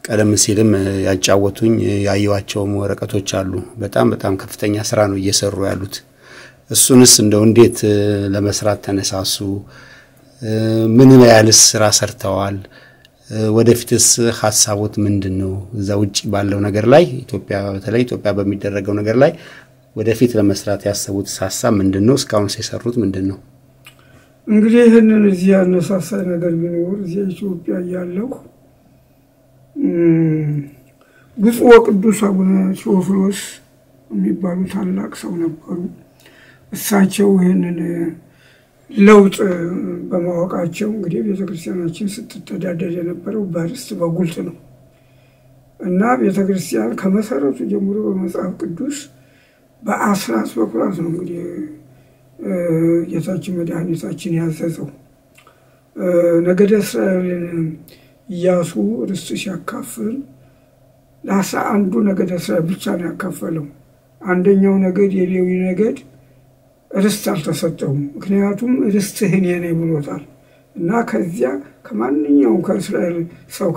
ቀደም ሲልም ያጫወቱኝ ያየዋቸውም ወረቀቶች አሉ። በጣም በጣም ከፍተኛ ስራ ነው እየሰሩ ያሉት። እሱንስ እንደው እንዴት ለመስራት ተነሳሱ? ምን ያህልስ ስራ ሰርተዋል? ወደፊትስ ሀሳቦት ምንድን ነው? እዛ ውጭ ባለው ነገር ላይ ኢትዮጵያ በተለይ ኢትዮጵያ በሚደረገው ነገር ላይ ወደፊት ለመስራት ያሰቡት ሀሳብ ምንድን ነው? እስካሁንስ የሰሩት ምንድን ነው? እንግዲህ ይህንን እዚህ ያነሳሳይ ነገር ቢኖር እዚህ ኢትዮጵያ እያለሁ ብፁዕ ወቅዱስ አቡነ ቴዎፍሎስ የሚባሉ ታላቅ ሰው ነበሩ። እሳቸው ይህንን ለውጥ በማወቃቸው እንግዲህ ቤተክርስቲያናችን ስትተዳደር የነበረው በርስት በጉልት ነው እና ቤተክርስቲያን ከመሰረቱ ጀምሮ በመጽሐፍ ቅዱስ በአስራት በኩራት ነው እንግዲህ ጌታችን መድኃኒታችን ያዘዘው። ነገደ እስራኤልን ኢያሱ ርስት ሲያካፍል ለአስራ አንዱ ነገደ እስራኤል ብቻ ነው ያካፈለው። አንደኛው ነገድ የሌዊ ነገድ ርስት አልተሰጠውም። ምክንያቱም ርስትህን የኔ ብሎታል እና ከዚያ ከማንኛውም ከእስራኤል ሰው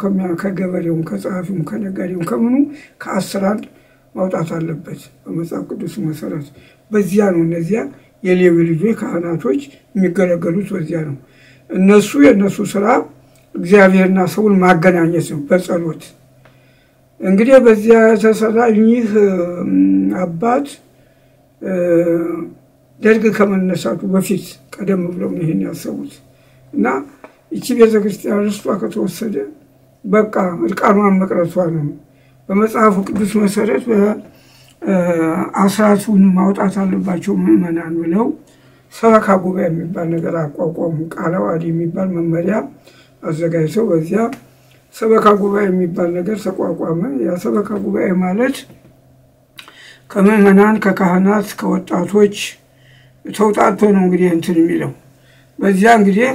ከገበሬውም፣ ከጸሐፊውም፣ ከነጋዴውም ከምኑ ከአስር አንድ ማውጣት አለበት በመጽሐፍ ቅዱስ መሰረት። በዚያ ነው እነዚያ የሌዊ ልጆች ካህናቶች የሚገለገሉት በዚያ ነው። እነሱ የእነሱ ስራ እግዚአብሔርና ሰውን ማገናኘት ነው በጸሎት እንግዲህ በዚያ የተሰራ እኚህ አባት ደርግ ከመነሳቱ በፊት ቀደም ብለው ይሄን ያሰቡት እና ይቺ ቤተክርስቲያን ርስቷ ከተወሰደ በቃ እርቃኗን መቅረቷ ነው። በመጽሐፉ ቅዱስ መሰረት በአስራቱን ማውጣት አለባቸው ምዕመናን ብለው ሰበካ ጉባኤ የሚባል ነገር አቋቋሙ። ቃለ ዓዋዲ የሚባል መመሪያ አዘጋጅተው በዚያ ሰበካ ጉባኤ የሚባል ነገር ተቋቋመ። ያ ሰበካ ጉባኤ ማለት ከምዕመናን፣ ከካህናት፣ ከወጣቶች ተውጣቶ ነው እንግዲህ እንትን የሚለው በዚያ እንግዲህ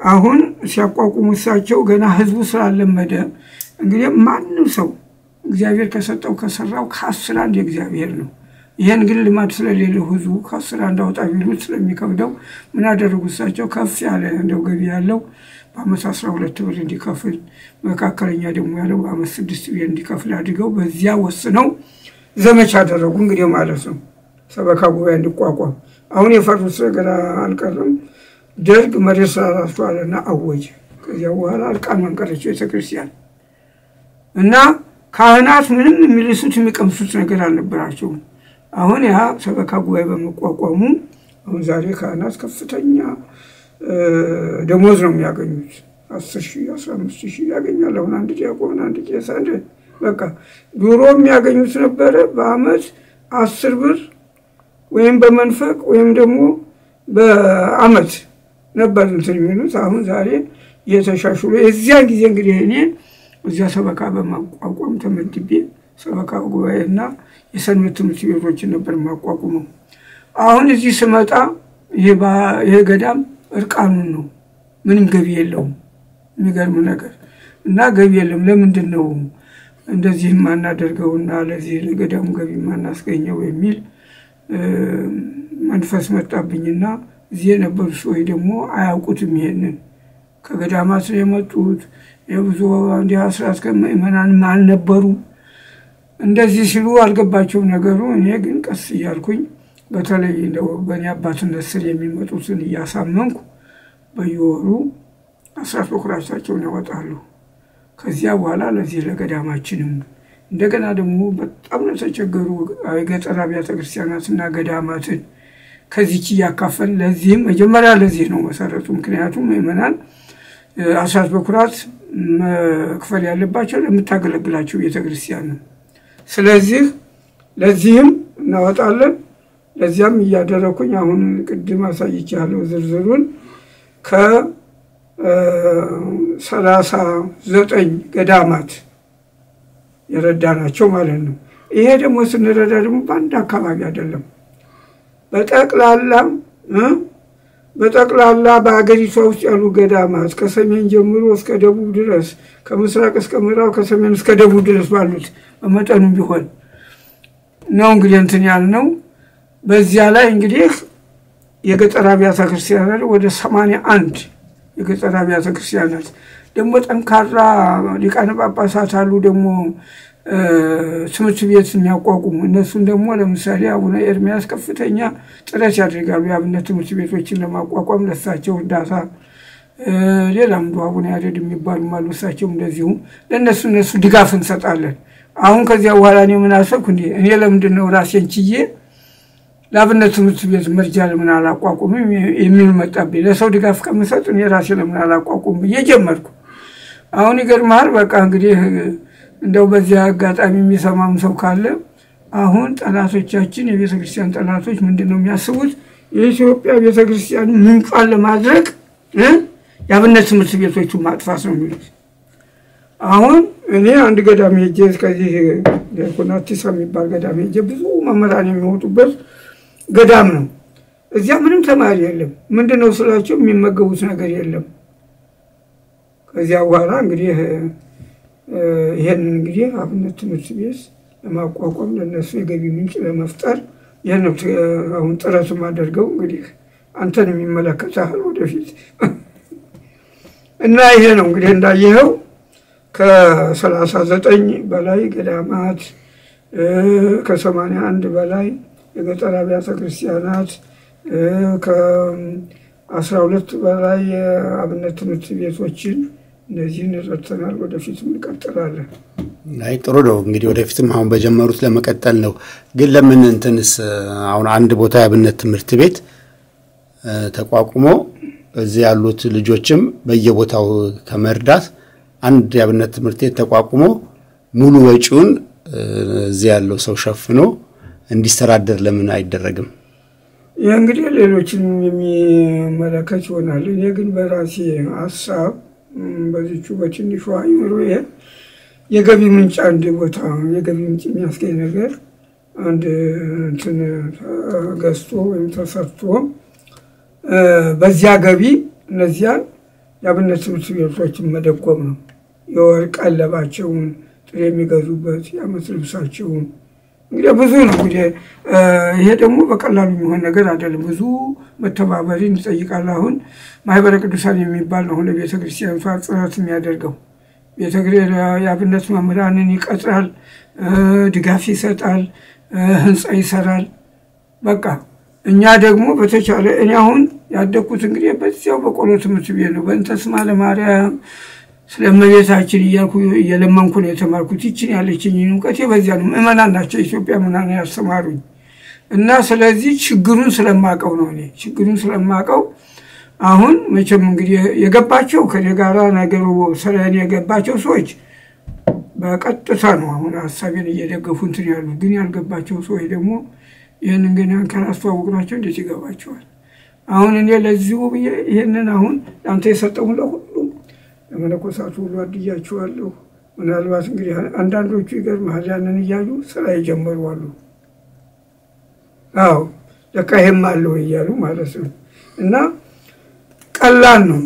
አሁን ሲያቋቁሙ እሳቸው ገና ህዝቡ ስላለመደ እንግዲህ ማንም ሰው እግዚአብሔር ከሰጠው ከሰራው ከአስር አንድ የእግዚአብሔር ነው። ይህን ግን ልማድ ስለሌለው ህዝቡ ከአስር አንድ አውጣ ቢሉት ስለሚከብደው ምን አደረጉ እሳቸው ከፍ ያለ እንደው ገቢ ያለው በአመት አስራ ሁለት ብር እንዲከፍል መካከለኛ ደግሞ ያለው በአመት ስድስት ብር እንዲከፍል አድርገው በዚያ ወስነው ዘመቻ አደረጉ እንግዲህ ማለት ነው። ሰበካ ጉባኤ እንዲቋቋም አሁን የፈሩት ነገር አልቀርም። ደርግ መሬት ስላላስተዋለና አወጀ። ከዚያ በኋላ እርቃን መንቀረችው ቤተክርስቲያን እና ካህናት ምንም የሚልሱት የሚቀምሱት ነገር አልነበራቸውም። አሁን ያ ሰበካ ጉባኤ በመቋቋሙ አሁን ዛሬ ካህናት ከፍተኛ ደሞዝ ነው የሚያገኙት። አስር ሺህ አስራ አምስት ሺህ ያገኛል። አሁን አንድ ዲያቆን አንድ ቄስ አንድ በቃ ድሮ የሚያገኙት ነበረ በአመት አስር ብር ወይም በመንፈቅ ወይም ደግሞ በአመት ነበር እንትን የሚሉት። አሁን ዛሬ እየተሻሽሎ የዚያን ጊዜ እንግዲህ እኔ እዚያ ሰበካ በማቋቋም ተመድቤ ሰበካ ጉባኤና የሰንበት ትምህርት ቤቶችን ነበር የማቋቁመው። አሁን እዚህ ስመጣ ይሄ ገዳም እርቃኑን ነው፣ ምንም ገቢ የለውም። የሚገርም ነገር እና ገቢ የለም። ለምንድን ነው እንደዚህ የማናደርገውና ለዚህ ለገዳሙ ገቢ የማናስገኘው የሚል መንፈስ መጣብኝና እዚህ የነበሩ ሰዎች ደግሞ አያውቁትም። ይሄንን ከገዳማት የመጡት የብዙ እንዲህ አስራት ከምእመናን አልነበሩ። እንደዚህ ሲሉ አልገባቸውም ነገሩ። እኔ ግን ቀስ እያልኩኝ በተለይ እንደው በእኔ አባትነት ስር የሚመጡትን እያሳመንኩ በየወሩ አስራት በኩራታቸውን ያወጣሉ። ከዚያ በኋላ ለዚህ ለገዳማችንም እንደገና ደግሞ በጣም ለተቸገሩ የገጠር አብያተ ክርስቲያናትና ገዳማትን ከዚች እያካፈል ለዚህም መጀመሪያ ለዚህ ነው መሰረቱ። ምክንያቱም ምእመናን አስራት በኩራት መክፈል ያለባቸው ለምታገለግላቸው ቤተክርስቲያን ነው። ስለዚህ ለዚህም እናወጣለን። ለዚያም እያደረኩኝ አሁን ቅድም አሳይቻለሁ ዝርዝሩን ከሰላሳ ዘጠኝ ገዳማት የረዳናቸው ማለት ነው። ይሄ ደግሞ ስንረዳ ደግሞ በአንድ አካባቢ አይደለም፣ በጠቅላላም በጠቅላላ በሀገሪቷ ውስጥ ያሉ ገዳማት ከሰሜን ጀምሮ እስከ ደቡብ ድረስ ከምስራቅ እስከ ምዕራብ ከሰሜን እስከ ደቡብ ድረስ ባሉት በመጠኑ ቢሆን ነው እንግዲህ እንትን ያልነው። በዚያ ላይ እንግዲህ የገጠር አብያተ ክርስቲያናት ወደ ሰማንያ አንድ የገጠር አብያተ ክርስቲያናት ደግሞ ጠንካራ ሊቃነ ጳጳሳት አሉ ደግሞ ትምህርት ቤት የሚያቋቁሙ እነሱን ደግሞ ለምሳሌ አቡነ ኤርሚያስ ከፍተኛ ጥረት ያደርጋሉ። የአብነት ትምህርት ቤቶችን ለማቋቋም ለሳቸው እርዳታ ሌላም እንደ አቡነ ያሬድ የሚባሉ አሉ። እሳቸውም እንደዚሁ ለእነሱ እነሱ ድጋፍ እንሰጣለን። አሁን ከዚያ በኋላ እኔ ምን አሰብኩ እንዲ እኔ ለምንድን ነው ራሴን ችዬ ለአብነት ትምህርት ቤት መርጃ ለምን አላቋቁምም የሚል መጣብኝ። ለሰው ድጋፍ ከምሰጥ እኔ ራሴ ለምን አላቋቁም ብዬ ጀመርኩ። አሁን ይገርምሃል። በቃ እንግዲህ እንደው በዚያ አጋጣሚ የሚሰማም ሰው ካለ አሁን ጠላቶቻችን የቤተ ክርስቲያን ጠላቶች ምንድን ነው የሚያስቡት? የኢትዮጵያ ቤተ ክርስቲያን ምንጯን ለማድረግ የአብነት ትምህርት ቤቶቹን ማጥፋት ነው የሚሉት። አሁን እኔ አንድ ገዳም ሄጄ ከዚህ ኮናቲሳ የሚባል ገዳም ሄጄ ብዙ መምህራን የሚወጡበት ገዳም ነው። እዚያ ምንም ተማሪ የለም። ምንድን ነው ስላቸው የሚመገቡት ነገር የለም። ከዚያ በኋላ እንግዲህ ይሄንን እንግዲህ አብነት ትምህርት ቤት ለማቋቋም ለነሱ የገቢ ምንጭ ለመፍጠር ይህን አሁን ጥረት አደርገው እንግዲህ አንተን የሚመለከታል ወደፊት እና ይሄ ነው እንግዲህ እንዳየኸው ከሰላሳ ዘጠኝ በላይ ገዳማት ከሰማንያ አንድ በላይ የገጠር አብያተ ክርስቲያናት ከአስራ ሁለት በላይ የአብነት ትምህርት ቤቶችን እነዚህን ረድተናል። ወደፊትም እንቀጥላለን። አይ ጥሩ ነው እንግዲህ ወደፊትም አሁን በጀመሩት ለመቀጠል ነው። ግን ለምን እንትንስ አሁን አንድ ቦታ የአብነት ትምህርት ቤት ተቋቁሞ እዚህ ያሉት ልጆችም በየቦታው ከመርዳት አንድ የአብነት ትምህርት ቤት ተቋቁሞ ሙሉ ወጪውን እዚህ ያለው ሰው ሸፍኖ እንዲስተዳደር ለምን አይደረግም? ይህ እንግዲህ ሌሎችን የሚመለከት ይሆናል። እኔ ግን በራሴ ሀሳብ በዚቹ በትንሿ አይምሮ የገቢ ምንጭ አንድ ቦታ የገቢ ምንጭ የሚያስገኝ ነገር አንድ እንትን ገዝቶ ወይም ተሰርቶ በዚያ ገቢ እነዚያን የአብነት ትምህርት ቤቶችን መደጎም ነው። የወር ቀለባቸውን፣ ጥሬ የሚገዙበት የዓመት ልብሳቸውን እንግዲህ ብዙ ነው። እንግዲህ ይሄ ደግሞ በቀላሉ የሚሆን ነገር አይደለም። ብዙ መተባበርን ይጠይቃል። አሁን ማህበረ ቅዱሳን የሚባል ነው ለቤተ ክርስቲያኒቷ ጥረት የሚያደርገው የአብነት መምህራንን ይቀጥራል፣ ድጋፍ ይሰጣል፣ ህንፃ ይሰራል። በቃ እኛ ደግሞ በተቻለ እኔ አሁን ያደግኩት እንግዲህ በዚያው በቆሎ ትምህርት ቤት ነው። በእንተ ስማ ለማርያም ስለ እመቤታችን እያልኩ እየለመንኩ ነው የተማርኩት። ይችን ያለችኝ እውቀቴ በዚያ ነው። ምእመናን ናቸው ኢትዮጵያ ምናምን ያስተማሩኝ እና ስለዚህ ችግሩን ስለማቀው ነው እኔ ችግሩን ስለማቀው አሁን መቼም እንግዲህ የገባቸው ከኔ ጋራ ነገሩ ስለኔ የገባቸው ሰዎች በቀጥታ ነው አሁን ሀሳቤን እየደገፉ እንትን ያሉት። ግን ያልገባቸው ሰዎች ደግሞ ይህንን ግን ካላስተዋወቅናቸው እንዴት ይገባቸዋል? አሁን እኔ ለዚሁ ብዬ ይህንን አሁን ለአንተ የሰጠው ለሁሉም ለመነኮሳቱ ሁሉ አድያቸዋለሁ። ምናልባት እንግዲህ አንዳንዶቹ ይገርምሃል ያንን እያዩ ስራ የጀመሩ አሉ። አዎ ለካ ይሄም አለው እያሉ ማለት ነው እና ቀላል ነው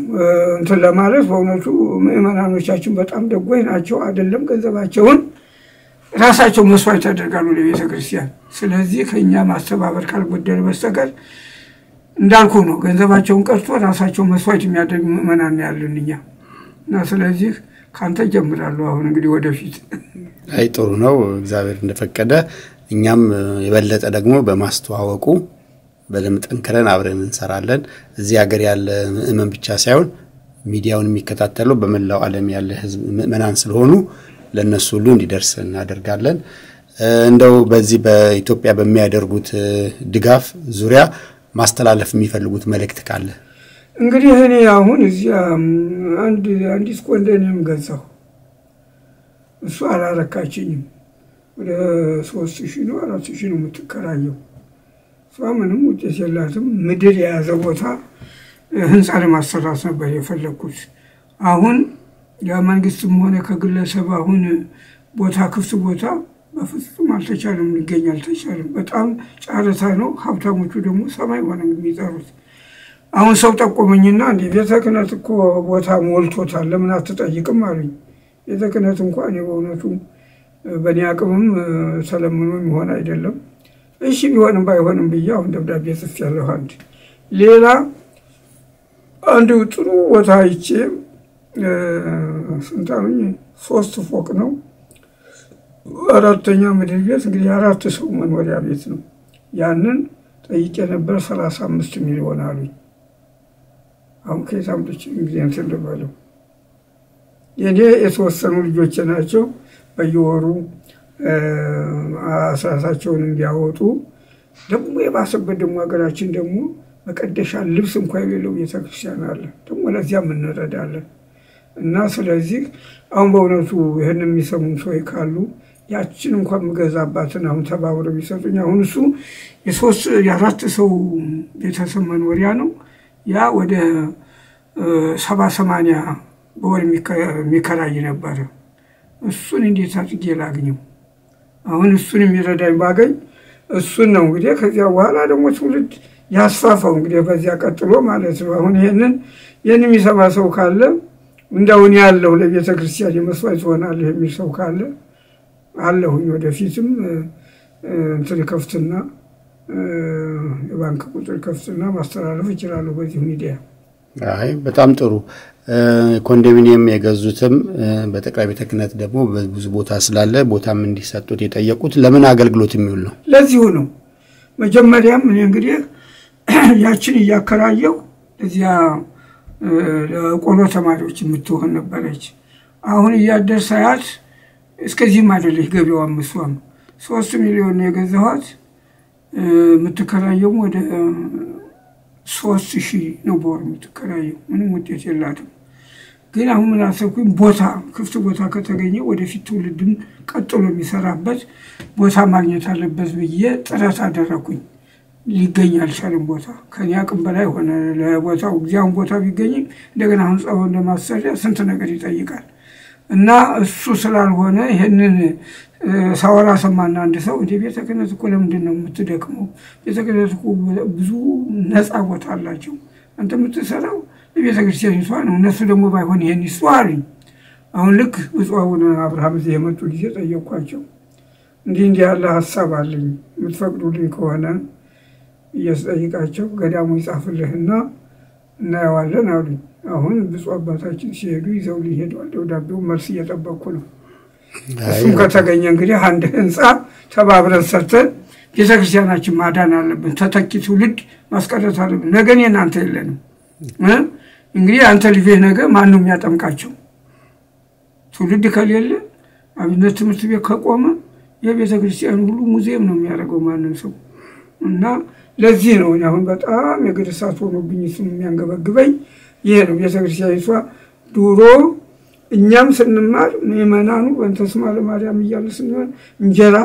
እንትን ለማለት በእውነቱ ምዕመናኖቻችን በጣም ደጎይ ናቸው። አይደለም ገንዘባቸውን ራሳቸው መስዋዕት ያደርጋሉ ለቤተ ክርስቲያን። ስለዚህ ከእኛ ማስተባበር ካልጎደለ በስተቀር እንዳልኩ ነው። ገንዘባቸውን ቀርቶ ራሳቸው መስዋዕት የሚያደርግ ምዕመናን ያለን እኛ እና ስለዚህ ከአንተ ጀምራለሁ። አሁን እንግዲህ ወደፊት አይ ጥሩ ነው፣ እግዚአብሔር እንደፈቀደ እኛም የበለጠ ደግሞ በማስተዋወቁ በደንብ ጠንክረን አብረን እንሰራለን። እዚህ ሀገር ያለ ምእመን ብቻ ሳይሆን ሚዲያውን የሚከታተለው በመላው ዓለም ያለ ሕዝብ ምእመናን ስለሆኑ ለእነሱ ሁሉ እንዲደርስ እናደርጋለን። እንደው በዚህ በኢትዮጵያ በሚያደርጉት ድጋፍ ዙሪያ ማስተላለፍ የሚፈልጉት መልእክት ካለ? እንግዲህ እኔ አሁን እዚያ አንዲት ኮንዶሚኒየም ገዛሁ። እሱ አላረካችኝም። ወደ ሶስት ሺህ ነው አራት ሺህ ነው የምትከራየው። እሷ ምንም ውጤት የላትም። ምድር የያዘ ቦታ ህንፃ ለማሰራት ነበር የፈለግኩት። አሁን የመንግስትም ሆነ ከግለሰብ አሁን ቦታ ክፍት ቦታ በፍጹም አልተቻለም፣ ሊገኝ አልተቻለም። በጣም ጨረታ ነው። ሀብታሞቹ ደግሞ ሰማይ ሆነ የሚጠሩት። አሁን ሰው ጠቆመኝና እንደ ቤተ ክህነት እኮ ቦታ ሞልቶታል ለምን አትጠይቅም አሉኝ። ቤተ ክህነት እንኳ በእውነቱ በእኔ አቅምም ተለምኖ የሚሆን አይደለም። እሺ ቢሆንም ባይሆንም ብዬ አሁን ደብዳቤ ጽፌያለሁ። አንድ ሌላ አንድ ጥሩ ቦታ አይቼ ስንት? ሶስት ፎቅ ነው። አራተኛ ምድር ቤት እንግዲህ አራት ሰው መኖሪያ ቤት ነው። ያንን ጠይቄ ነበር። ሰላሳ አምስት ሚሊዮን አሉኝ። አሁን ከየት አምጥቼ እንግዲህ እንትን ልበለው። የኔ የተወሰኑ ልጆች ናቸው። በየወሩ አስራታቸውን እንዲያወጡ ደግሞ የባሰበት ደግሞ ሀገራችን ደግሞ መቀደሻ ልብስ እንኳ የሌለው ቤተክርስቲያን አለ። ደግሞ ለዚያም እንረዳለን እና ስለዚህ አሁን በእውነቱ ይህን የሚሰሙ ሰዎች ካሉ ያችን እንኳን የምገዛባትን አሁን ተባብረው ቢሰጡኝ አሁን እሱ የሶስት የአራት ሰው ቤተሰብ መኖሪያ ነው። ያ ወደ ሰባ ሰማንያ በወር የሚከራይ ነበረ። እሱን እንዴት አድርጌ ላግኘው? አሁን እሱን የሚረዳኝ ባገኝ እሱን ነው እንግዲህ ከዚያ በኋላ ደግሞ ትውልድ ያስፋፋው እንግዲህ በዚያ ቀጥሎ ማለት ነው። አሁን ይህንን ይህን የሚሰማ ሰው ካለ እንደውን ያለው ለቤተ ክርስቲያን የመስዋዕት ትሆናለህ የሚል ሰው ካለ አለሁኝ። ወደፊትም እንትን ከፍትና የባንክ ቁጥር ከፍትና ማስተላለፍ እችላለሁ በዚህ ሚዲያ። አይ በጣም ጥሩ። ኮንዶሚኒየም የገዙትም በጠቅላይ ቤተ ክህነት ደግሞ ብዙ ቦታ ስላለ ቦታም እንዲሰጡት የጠየቁት ለምን አገልግሎት የሚውል ነው? ለዚሁ ነው። መጀመሪያም እኔ እንግዲህ ያችን እያከራየው እዚያ ለቆሎ ተማሪዎች የምትሆን ነበረች። አሁን እያደር ሳያት እስከዚህም አይደለች ገቢዋም። እሷም ሶስት ሚሊዮን የገዛኋት የምትከራየውም ወደ ሶስት ሺህ ነው በወር የምትከራየው። ምንም ውጤት የላትም። ግን አሁን ምን አሰብኩኝ፣ ቦታ ክፍት ቦታ ከተገኘ ወደፊት ትውልድም ቀጥሎ የሚሰራበት ቦታ ማግኘት አለበት ብዬ ጥረት አደረኩኝ። ሊገኝ አልቻለም። ቦታ ከኔ አቅም በላይ ሆነ። ለቦታው ጊዜያውን ቦታ ቢገኝም እንደገና ህንፃውን ለማሰሪያ ስንት ነገር ይጠይቃል እና እሱ ስላልሆነ ይህንን ሳወራ ሰማና አንድ ሰው እንደ ቤተ ክህነት እኮ ለምንድን ነው የምትደክመው? ቤተ ክህነት እኮ ብዙ ነፃ ቦታ አላቸው። አንተ የምትሰራው የቤተ ክርስቲያኒቷ ነው። እነሱ ደግሞ ባይሆን ይሄን ይስጡ አሉኝ። አሁን ልክ ብፁዕ አቡነ አብርሃም እዚህ የመጡ ጊዜ ጠየኳቸው። እንዲህ እንዲህ ያለ ሀሳብ አለኝ የምትፈቅዱልኝ ከሆነ እያስጠይቃቸው ገዳሙ ይጻፍልህና እናየዋለን አሉኝ። አሁን ብፁዕ አባታችን ሲሄዱ ይዘው ሊሄደዋል። ደብዳቤው መልስ እየጠበቅኩ ነው። እሱም ከተገኘ እንግዲህ አንድ ህንፃ ተባብረን ሰርተን ቤተክርስቲያናችን ማዳን አለብን። ተተኪ ትውልድ ማስቀረት አለብን። ነገን የእናንተ የለንም። እንግዲህ አንተ ልጆች ነገ ማን ነው የሚያጠምቃቸው? ትውልድ ከሌለ አብነት ትምህርት ቤት ከቆመ የቤተ ክርስቲያን ሁሉ ሙዚየም ነው የሚያደርገው ማንም ሰው እና ለዚህ ነው አሁን በጣም የእግር እሳት ሆኖብኝ እሱን የሚያንገበግበኝ ይሄ ነው። ቤተክርስቲያኒቷ ድሮ እኛም ስንማር ምዕመናኑ በእንተ ስማ ለማርያም እያለ ስንሆን እንጀራ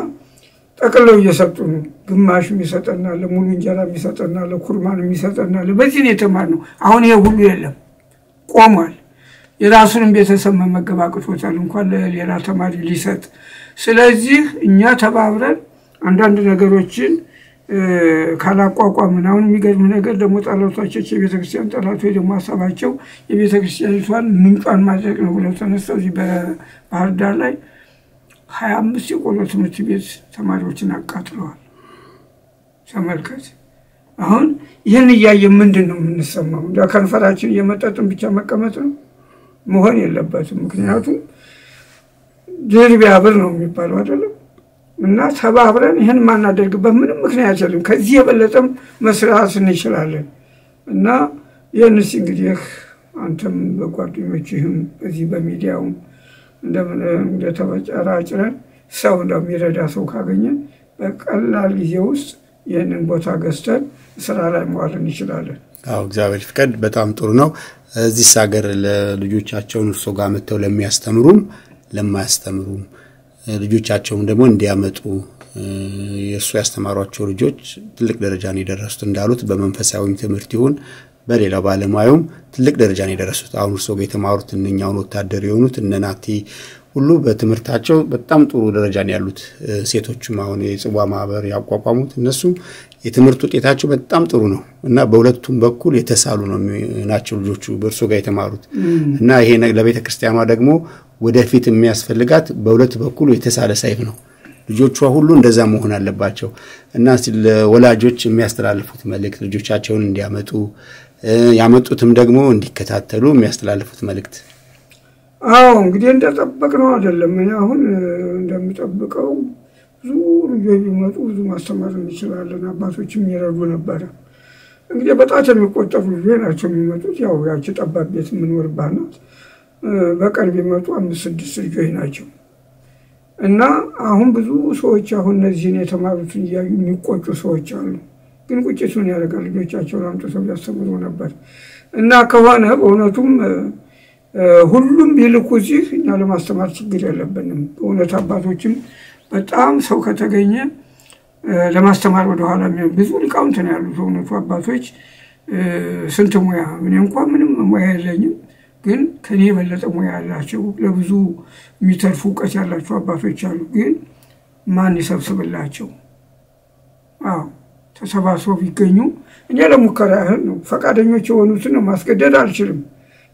ጠቅለው እየሰጡ ነው። ግማሽ የሚሰጠናል፣ ሙሉ እንጀራ የሚሰጠናል፣ ኩርማን የሚሰጠናል። በዚህ ነው የተማርነው። አሁን ይሄ ሁሉ የለም፣ ቆሟል። የራሱንም ቤተሰብ መመገብ አቅቶታል፣ እንኳን ለሌላ ተማሪ ሊሰጥ። ስለዚህ እኛ ተባብረን አንዳንድ ነገሮችን ካላቋቋምን አሁን የሚገርም ነገር ደግሞ ጠላቶቻቸው የቤተክርስቲያን ጠላቶች ደግሞ ሀሳባቸው የቤተክርስቲያኒቷን ምንጯን ማድረግ ነው ብለው ተነስተው እዚህ በባህር ዳር ላይ ሀያ አምስት የቆሎ ትምህርት ቤት ተማሪዎችን አቃጥለዋል። ተመልከት። አሁን ይህን እያየ ምንድን ነው የምንሰማው? ከንፈራችን እየመጠጥን ብቻ መቀመጥ ነው መሆን የለበትም። ምክንያቱም ድር ቢያብር ነው የሚባለው አይደለም እና ተባብረን ይህን ማናደርግበት ምንም ምክንያት የለም። ከዚህ የበለጠም መስራት እንችላለን እና ይህንስ እንግዲህ አንተም በጓደኞችህም በዚህ በሚዲያውም እንደተበጨራጭረን ሰው እንደሚረዳ ሰው ካገኘን በቀላል ጊዜ ውስጥ ይህንን ቦታ ገዝተን ስራ ላይ መዋል እንችላለን። አዎ እግዚአብሔር ፍቀድ። በጣም ጥሩ ነው። እዚህስ ሀገር ለልጆቻቸውን እርሶ ጋር መጥተው ለሚያስተምሩም ለማያስተምሩም ልጆቻቸውም ደግሞ እንዲያመጡ የእሱ ያስተማሯቸው ልጆች ትልቅ ደረጃን የደረሱት እንዳሉት በመንፈሳዊም ትምህርት ይሁን በሌላ ባለሙያውም ትልቅ ደረጃን የደረሱት። አሁን እርሶ ጋር የተማሩት እነኛውን ወታደር የሆኑት እነ ናቲ ሁሉ በትምህርታቸው በጣም ጥሩ ደረጃን ያሉት። ሴቶችም አሁን የጽዋ ማህበር ያቋቋሙት እነሱም የትምህርት ውጤታቸው በጣም ጥሩ ነው እና በሁለቱም በኩል የተሳሉ ነው ናቸው ልጆቹ በእርሶ ጋር የተማሩት። እና ይሄ ለቤተ ክርስቲያኗ ደግሞ ወደፊት የሚያስፈልጋት በሁለት በኩል የተሳለ ሰይፍ ነው። ልጆቿ ሁሉ እንደዛ መሆን አለባቸው እና ለወላጆች የሚያስተላልፉት መልእክት ልጆቻቸውን እንዲያመጡ ያመጡትም ደግሞ እንዲከታተሉ የሚያስተላልፉት መልእክት። አዎ እንግዲህ እንደጠበቅነው አይደለም። እኔ አሁን እንደምጠብቀው ብዙ ልጆች ቢመጡ ብዙ ማስተማር እንችላለን። አባቶችም ይረዱ ነበረ እንግዲህ በጣት የሚቆጠሩ ልጆች ናቸው የሚመጡት። ያው ያቺ ጠባብ ቤት የምንኖርባት ናት። በቀን ቢመጡ አምስት ስድስት ልጆች ናቸው እና አሁን ብዙ ሰዎች አሁን እነዚህን የተማሩትን እያዩ የሚቆጩ ሰዎች አሉ። ግን ቁጭቱን ያደርጋል። ልጆቻቸውን አምጥተው ቢያስተምሩ ነበር እና ከሆነ በእውነቱም ሁሉም ቢልኩ እዚህ እኛ ለማስተማር ችግር የለብንም። በእውነት አባቶችም በጣም ሰው ከተገኘ ለማስተማር ወደኋላ ብዙ ሊቃውንት ነው ያሉት። በእውነቱ አባቶች ስንት ሙያ እኔ እንኳ ምንም ሙያ የለኝም፣ ግን ከኔ የበለጠ ሙያ ያላቸው ለብዙ የሚተርፉ እውቀት ያላቸው አባቶች አሉ። ግን ማን ይሰብስብላቸው? አዎ ተሰባስበው ቢገኙ እኔ ለሙከራ ያህል ነው። ፈቃደኞች የሆኑትን ነው ማስገደድ አልችልም።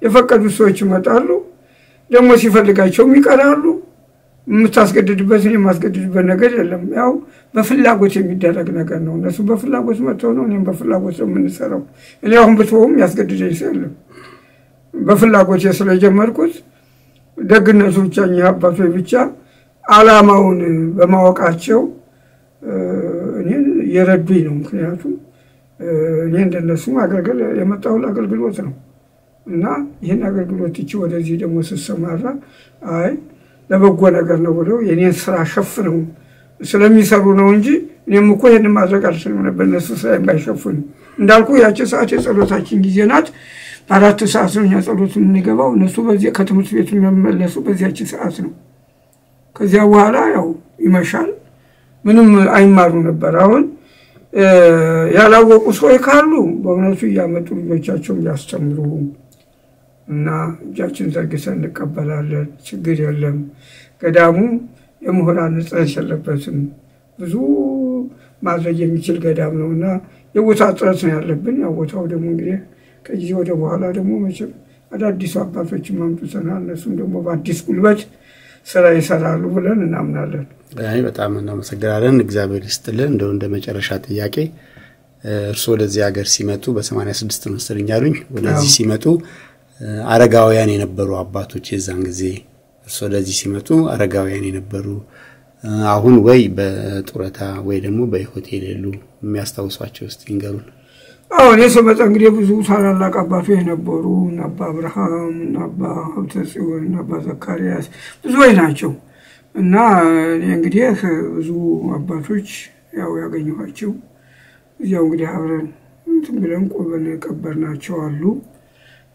የፈቀዱት ሰዎች ይመጣሉ፣ ደግሞ ሲፈልጋቸውም ይቀራሉ። የምታስገድድበትን የማስገድድበት ነገር የለም። ያው በፍላጎት የሚደረግ ነገር ነው። እነሱ በፍላጎት መጥተው ነው፣ እኔም በፍላጎት ነው የምንሰራው። እኔ አሁን ብትሆም ያስገድደኝ ሰው የለም። በፍላጎት ስለጀመርኩት ደግነቱ ብቻ እኚህ አባቶች ብቻ ዓላማውን በማወቃቸው እኔን እየረዱኝ ነው። ምክንያቱም እኔ እንደነሱ አገልግል የመጣሁ አገልግሎት ነው እና ይህን አገልግሎት ትቼ ወደዚህ ደግሞ ስሰማራ አይ ለበጎ ነገር ነው ብለው የኔን ስራ ሸፍነው ስለሚሰሩ ነው እንጂ እኔም እኮ ይህን ማድረግ አልችልም ነበር እነሱ ስራ ባይሸፍኑ። እንዳልኩ ያቺ ሰዓት የጸሎታችን ጊዜ ናት። በአራት ሰዓት ነው እኛ ጸሎት የምንገባው። እነሱ በዚህ ከትምህርት ቤቱ የሚመለሱ በዚያች ሰዓት ነው። ከዚያ በኋላ ያው ይመሻል። ምንም አይማሩ ነበር። አሁን ያላወቁ ሰዎች ካሉ በእውነቱ እያመጡ ልጆቻቸውን ሊያስተምሩ እና እጃችን ዘርግተን እንቀበላለን። ችግር የለም። ገዳሙ የምሁራን እጥረት የለበትም። ብዙ ማድረግ የሚችል ገዳም ነው እና የቦታ እጥረት ነው ያለብን። ያው ቦታው ደግሞ እንግዲህ ከጊዜ ወደ በኋላ ደግሞ መቼም አዳዲሱ አባቶችን ማምጡተናል። እነሱም ደግሞ በአዲስ ጉልበት ስራ ይሰራሉ ብለን እናምናለን። አይ በጣም እናመሰግናለን። እግዚአብሔር ይስጥልን። እንደው እንደ መጨረሻ ጥያቄ እርስዎ ወደዚህ ሀገር ሲመጡ በሰማንያ ስድስት መሰለኝ አሉኝ። ወደዚህ ሲመጡ አረጋውያን የነበሩ አባቶች የዛን ጊዜ እርስዎ ወደዚህ ሲመጡ አረጋውያን የነበሩ አሁን ወይ በጡረታ ወይ ደግሞ በሕይወት የሌሉ የሚያስታውሷቸው ውስጥ ይንገሩን። አሁን እኔ ስመጣ እንግዲህ ብዙ ታላላቅ አባቶች ነበሩ። አባ አብርሃም፣ እነ አባ ሀብተ ጽዮን፣ አባ ዘካርያስ ብዙዎች ናቸው እና እኔ እንግዲህ ብዙ አባቶች ያው ያገኘኋቸው እዚያው እንግዲህ አብረን እንትን ብለን ቆበን የቀበርናቸው አሉ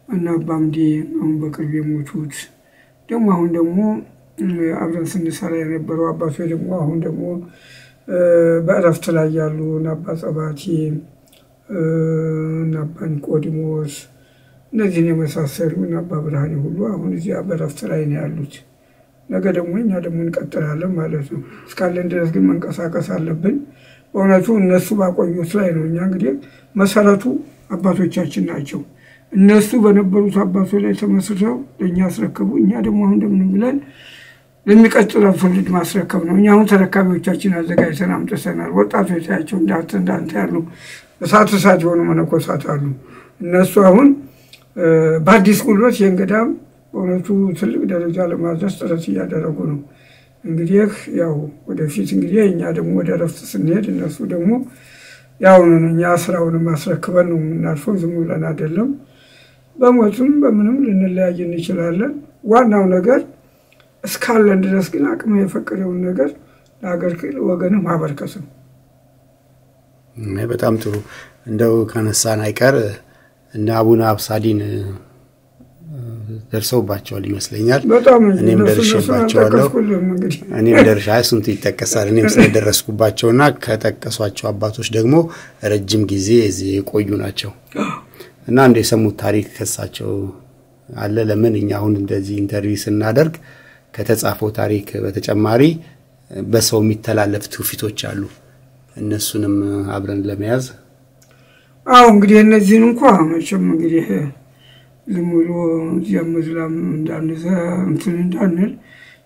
እና አባምዴ አሁን በቅርብ የሞቱት ደግሞ አሁን ደግሞ አብረን ስንሰራ የነበሩ አባቶች ደግሞ አሁን ደግሞ በእረፍት ላይ ያሉ አባ እና አባ ኒቆዲሞስ እነዚህን የመሳሰሉ አባ ብርሃኔ ሁሉ አሁን እዚያ በእረፍት ላይ ነው ያሉት። ነገ ደግሞ እኛ ደግሞ እንቀጥላለን ማለት ነው። እስካለን ድረስ ግን መንቀሳቀስ አለብን። በእውነቱ እነሱ ባቆዩት ላይ ነው። እኛ እንግዲህ መሰረቱ አባቶቻችን ናቸው። እነሱ በነበሩት አባቶች ላይ ተመስርተው ለእኛ አስረከቡ። እኛ ደግሞ አሁን እንደምን ብለን ለሚቀጥለው ትውልድ ማስረከብ ነው። እኛ አሁን ተረካቢዎቻችን አዘጋጅተን አምጥተናል። ወጣቶች ያቸው እንዳንተ እንዳንተ ያሉ እሳት እሳት የሆኑ መነኮሳት አሉ። እነሱ አሁን በአዲስ ጉልበት ይህን ገዳም በእውነቱ ትልቅ ደረጃ ለማድረስ ጥረት እያደረጉ ነው። እንግዲህ ያው ወደፊት እንግዲህ እኛ ደግሞ ወደ ረፍት ስንሄድ እነሱ ደግሞ ያውኑን እኛ ስራውን ማስረክበን ነው የምናልፈው። ዝም ብለን አይደለም። በሞቱም በምንም ልንለያይ እንችላለን። ዋናው ነገር እስካለን ድረስ ግን አቅም የፈቀደውን ነገር ለሀገር ወገን ማበርከት ነው። በጣም ጥሩ። እንደው ከነሳን አይቀር እነ አቡነ አብሳዲን ደርሰውባቸዋል ይመስለኛል። እኔም ደርሼባቸዋለሁ። እኔም ደርሻ ስንቱ ይጠቀሳል። እኔም ስለደረስኩባቸውና ከጠቀሷቸው አባቶች ደግሞ ረጅም ጊዜ እዚህ የቆዩ ናቸው እና እንደ የሰሙት ታሪክ ከሳቸው አለ። ለምን እኛ አሁን እንደዚህ interview ስናደርግ ከተጻፈው ታሪክ በተጨማሪ በሰው የሚተላለፍ ትውፊቶች አሉ። እነሱንም አብረን ለመያዝ አዎ እንግዲህ እነዚህን እንኳ መቼም እንግዲህ መዝላም እንዳንዘ እንትን እንዳንል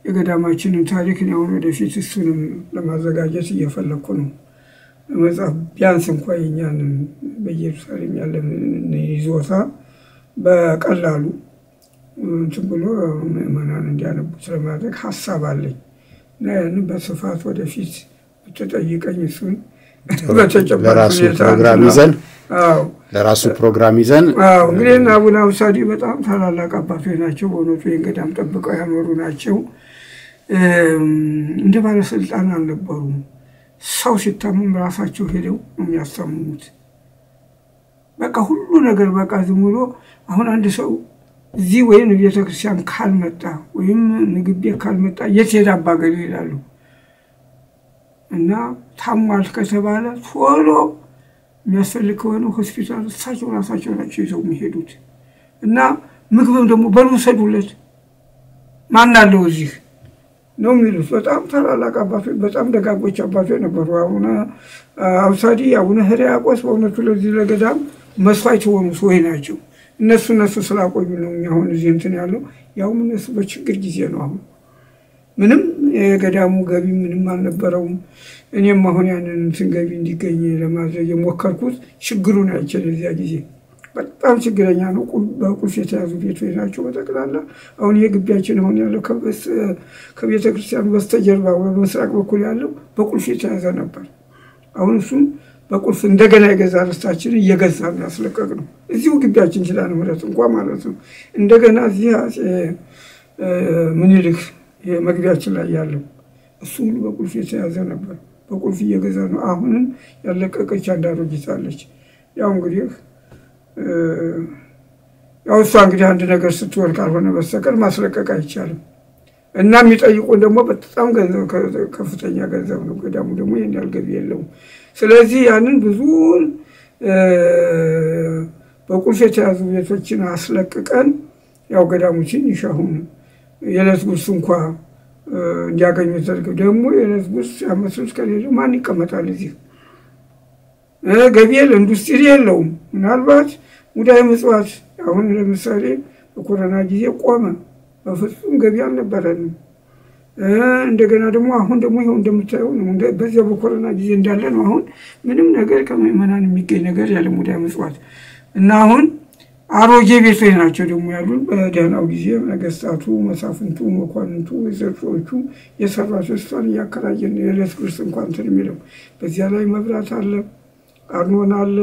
የገዳማችንን ታሪክ አሁን ወደፊት እሱንም ለማዘጋጀት እየፈለግኩ ነው። መጽሐፍ ቢያንስ እንኳ የኛን በኢየሩሳሌም ያለን ይዞታ በቀላሉ እንትን ብሎ ምዕመናን እንዲያነቡት ለማድረግ ሀሳብ አለኝ እና ያንን በስፋት ወደፊት ብትጠይቀኝ እሱን በተጨባጭ ሁኔታ ፕሮግራም ይዘን አዎ ለራሱ ፕሮግራም ይዘን አዎ እንግዲህ እና አቡነ አብሳዲ በጣም ታላላቅ አባቶች ናቸው። በእውነቱ ይህን ገዳም ጠብቀው ያኖሩ ናቸው። እንደ ባለስልጣን አልነበሩም። ሰው ሲታመም ራሳቸው ሄደው ነው የሚያስታምሙት። በቃ ሁሉ ነገር በቃ ዝም ብሎ አሁን አንድ ሰው እዚህ ወይም ቤተ ካልመጣ ወይም ምግብ ቤት ካልመጣ የት ሄድ አባገሌ ይላሉ እና ታሟል ከተባለ ቶሎ የሚያስፈልግ ከሆነ ሆስፒታል እሳቸው ራሳቸው ናቸው ይዘው የሚሄዱት እና ምግብም ደግሞ በሉ ውሰዱለት ማን አለው እዚህ ነው የሚሉት። በጣም ታላላቅ አባቶች፣ በጣም ደጋጎች አባቶች ነበሩ። አቡነ አብሳዲ፣ አቡነ ሕርያቆስ በእውነቱ ለዚህ ለገዳም መስዋዕት የሆኑ ሰዎች ናቸው። እነሱ እነሱ ስላቆዩ ነው አሁን እዚህ እንትን ያለው ያውም እነሱ በችግር ጊዜ ነው። አሁን ምንም የገዳሙ ገቢ ምንም አልነበረውም። እኔም አሁን ያንን እንትን ገቢ እንዲገኝ ለማድረግ የሞከርኩት ችግሩን አይችል የዚያ ጊዜ በጣም ችግረኛ ነው። በቁልፍ የተያዙ ቤቶች ናቸው በጠቅላላ። አሁን ይህ ግቢያችን አሁን ያለው ከቤተ ክርስቲያኑ በስተጀርባ በምስራቅ በኩል ያለው በቁልፍ የተያዘ ነበር። አሁን እሱም በቁልፍ እንደገና የገዛ ርስታችን እየገዛ ያስለቀቅ ነው። እዚሁ ግቢያችን ኪዳነ ምሕረት እንኳ ማለት ነው። እንደገና እዚህ አፄ ምኒልክ መግቢያችን ላይ ያለው እሱ ሁሉ በቁልፍ የተያዘ ነበር። በቁልፍ እየገዛ ነው። አሁንም ያለቀቀች አንድ ያው እንግዲህ ያው እሷ እንግዲህ አንድ ነገር ስትወል ካልሆነ በስተቀር ማስለቀቅ አይቻልም። እና የሚጠይቁን ደግሞ በጣም ገንዘብ ከፍተኛ ገንዘብ ነው። ገዳሙ ደግሞ ይህን ያህል ገቢ የለውም። ስለዚህ ያንን ብዙን በቁልፍ የተያዙ ቤቶችን አስለቅቀን ያው ገዳሙ ትንሽ አሁን የዕለት ጉርስ እንኳ እንዲያገኙ ተደርገው ደግሞ የዕለት ጉርስ ያመስሉት ከሌለ ማን ይቀመጣል እዚህ? ገቢ የለ፣ ኢንዱስትሪ የለውም። ምናልባት ሙዳየ ምጽዋት አሁን ለምሳሌ በኮሮና ጊዜ ቆመ። በፍጹም ገቢ አልነበረንም። እንደገና ደግሞ አሁን ደግሞ ይኸው እንደምታየው ነው። በዚያ በኮሮና ጊዜ እንዳለ ነው። አሁን ምንም ነገር ከምዕመናን የሚገኝ ነገር ያለ ሙዳየ ምጽዋት እና አሁን አሮጌ ቤቶች ናቸው ደግሞ ያሉን። በደህናው ጊዜ ነገስታቱ፣ መሳፍንቱ፣ መኳንንቱ፣ ዘርፎቹ የሰራቸው ስቷን እያከራየን የዕለት ጉርስ እንኳን እንትን የሚለው በዚያ ላይ መብራት አለ፣ አርኖን አለ፣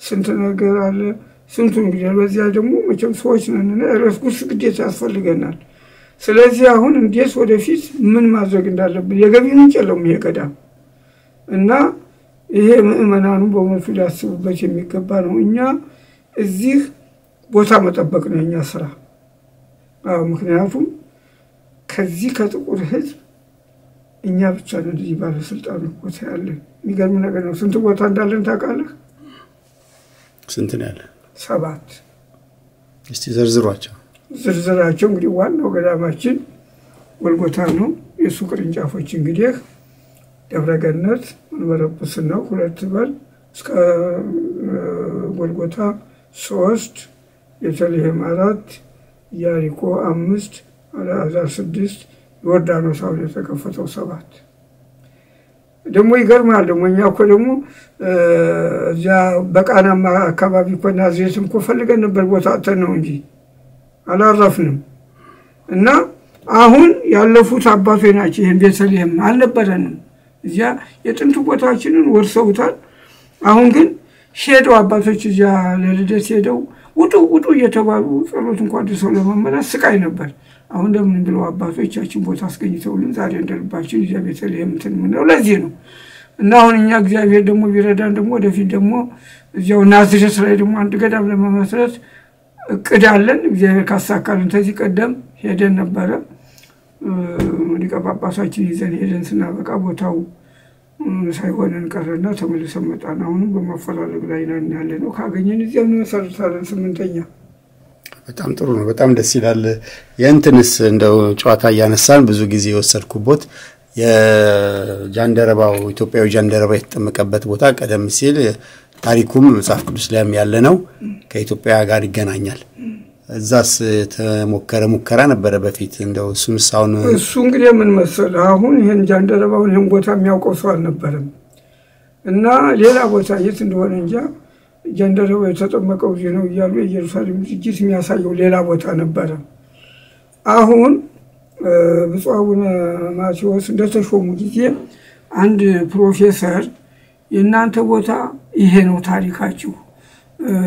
ስንት ነገር አለ። ስንቱ እንግዲህ በዚያ ደግሞ መቼም ሰዎች ነንና የዕለት ጉርስ ግዴታ ያስፈልገናል። ስለዚህ አሁን እንዴት ወደፊት ምን ማድረግ እንዳለብን የገቢ ምንጭ የለውም ይሄ ገዳም እና ይሄ ምዕመናኑ በእውነቱ ሊያስቡበት የሚገባ ነው። እኛ እዚህ ቦታ መጠበቅ ነው የኛ ስራ። አዎ ምክንያቱም ከዚህ ከጥቁር ሕዝብ እኛ ብቻ ነን እዚህ ባለስልጣኑ ቦታ ያለን። የሚገርም ነገር ነው። ስንት ቦታ እንዳለን ታውቃለህ? ስንት ነው ያለ? ሰባት። እስቲ ዘርዝሯቸው። ዝርዝራቸው እንግዲህ ዋናው ገዳማችን ጎልጎታ ነው። የእሱ ቅርንጫፎች እንግዲህ ደብረገነት፣ መንበረ ጵጵስናው ሁለት በል እስከ ጎልጎታ ሶስት ቤተልሔም አራት ኢያሪኮ አምስት አልዓዛር ስድስት ዮርዳኖስ አሁን የተከፈተው ሰባት። ደግሞ ይገርማል። ደግሞ እኛ እኮ ደግሞ እዚያ በቃናማ አካባቢ እኮ ናዝሬትም እኮ ፈልገን ነበር ቦታ አጥተን ነው እንጂ አላረፍንም። እና አሁን ያለፉት አባቶች ናቸው። ይህን ቤተልሔም አልነበረንም። እዚያ የጥንቱ ቦታችንን ወርሰውታል። አሁን ግን ሄደው አባቶች እዚያ ለልደት ሄደው ውጡ ውጡ እየተባሉ ጸሎት እንኳ ድርሰው ለመመለስ ስቃይ ነበር። አሁን ለምን ብለው አባቶች ያችን ቦታ አስገኝተውልን ዛሬ እንደልባችን እዚያ ቤተልሔም እንትን የምንለው ለዚህ ነው። እና አሁን እኛ እግዚአብሔር ደግሞ ቢረዳን ደግሞ ወደፊት ደግሞ እዚያው ናዝሬት ላይ ደግሞ አንድ ገዳም ለመመስረት እቅድ አለን። እግዚአብሔር ካሳካልን ከዚህ ቀደም ሄደን ነበረ ሊቀ ጳጳሳችን ይዘን ሄደን ስናበቃ ቦታው ሳይሆነን ቀረና ተመልሰን መጣን። አሁንም በማፈላለግ ላይ ነን ያለ ነው። ካገኘን እዚያ እንመሰርታለን። ስምንተኛ በጣም ጥሩ ነው። በጣም ደስ ይላል። የእንትንስ እንደው ጨዋታ እያነሳን ብዙ ጊዜ የወሰድኩቦት የጃንደረባው ኢትዮጵያዊ ጃንደረባ የተጠመቀበት ቦታ ቀደም ሲል ታሪኩም መጽሐፍ ቅዱስ ላይም ያለ ነው። ከኢትዮጵያ ጋር ይገናኛል። እዛስ የተሞከረ ሙከራ ነበረ በፊት እንደው እሱን ሳሁን እሱ እንግዲህ ምን መሰለህ አሁን ይህን ጃንደረባውን ይህን ቦታ የሚያውቀው ሰው አልነበረም እና ሌላ ቦታ የት እንደሆነ እንጃ ጃንደረባው የተጠመቀው እዚህ ነው እያሉ የኢየሩሳሌም ዝግጅት የሚያሳየው ሌላ ቦታ ነበረ። አሁን ብፁዕ አቡነ ማቴዎስ እንደተሾሙ ጊዜ አንድ ፕሮፌሰር የእናንተ ቦታ ይሄ ነው ታሪካችሁ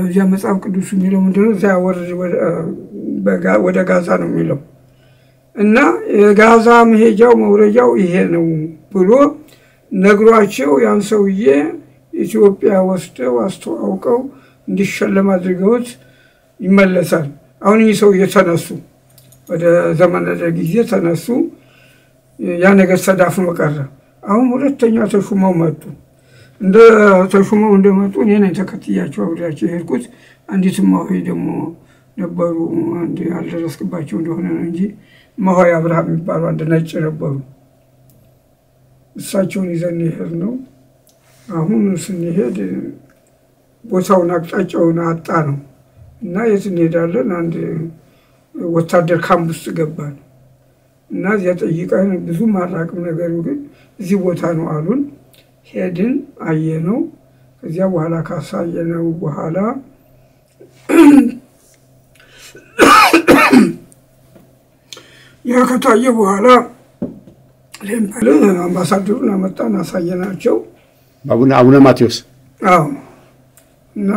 እዚያ መጽሐፍ ቅዱስ የሚለው ምንድነው? እዚያ ወደ ጋዛ ነው የሚለው እና የጋዛ መሄጃው መውረጃው ይሄ ነው ብሎ ነግሯቸው ያን ሰውዬ ኢትዮጵያ ወስደው አስተዋውቀው እንዲሸለም አድርገውት ይመለሳል። አሁን ይህ ሰውዬ ተነሱ፣ ወደ ዘመነ ጊዜ ተነሱ። ያ ነገር ተዳፍኖ ቀረ። አሁን ሁለተኛ ተሹመው መጡ። እንደ ተሹመው እንደመጡ እኔ ነኝ ተከትያቸው አብሬያቸው የሄድኩት። አንዲት እማሆይ ደግሞ ነበሩ። አንድ ያልደረስክባቸው እንደሆነ ነው እንጂ እማሆይ አብርሃም የሚባሉ አንድ ነጭ ነበሩ። እሳቸውን ይዘን ይሄድ ነው። አሁን ስንሄድ ቦታውን አቅጣጫውን አጣ ነው እና የት እንሄዳለን? አንድ ወታደር ካምፕ ውስጥ ገባን እና እዚያ ጠይቀን ብዙ ማራቅም ነገሩ ግን እዚህ ቦታ ነው አሉን። ሄድን አየነው። ከዚያ በኋላ ካሳየነው በኋላ ያ ከታየ በኋላ አምባሳደሩን አመጣን አሳየናቸው። አቡነ ማቴዎስ አዎ እና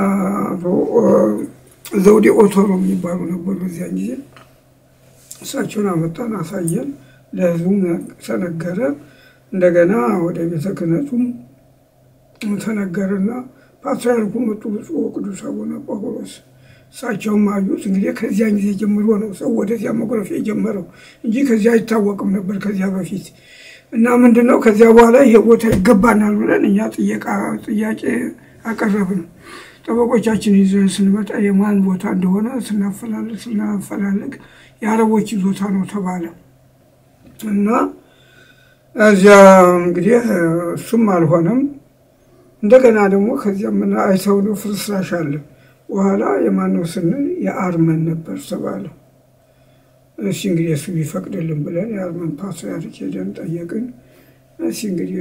ዘውዴ ኦቶሮ የሚባሉ ነበሩ በዚያን ጊዜ። እሳቸውን አመጣን አሳየን፣ ለህዝቡም ተነገረ። እንደገና ወደ ቤተ ክህነቱም ተነገረና ፓትርያርኩ መጡ፣ ብፁዕ ቅዱስ አቡነ ጳውሎስ። እሳቸውም አዩት። እንግዲህ ከዚያን ጊዜ ጀምሮ ነው ሰው ወደዚያ መጉረፍ የጀመረው እንጂ ከዚያ አይታወቅም ነበር ከዚያ በፊት እና ምንድን ነው ከዚያ በኋላ ይሄ ቦታ ይገባናል ብለን እኛ ጥያቄ አቀረብን። ጠበቆቻችን ይዘን ስንመጣ የማን ቦታ እንደሆነ ስናፈላልግ ስናፈላልግ የአረቦች ይዞታ ነው ተባለ እና እዚያ እንግዲህ እሱም አልሆነም። እንደገና ደግሞ ከዚያ ምን አይተው ነው ፍርስራሽ አለ። በኋላ የማነው ስንል የአርመን ነበር ተባለ። እሺ እንግዲህ እሱ ቢፈቅድልን ብለን የአርመን ፓትርያርክ ሄደን ጠየቅን። እሺ እንግዲህ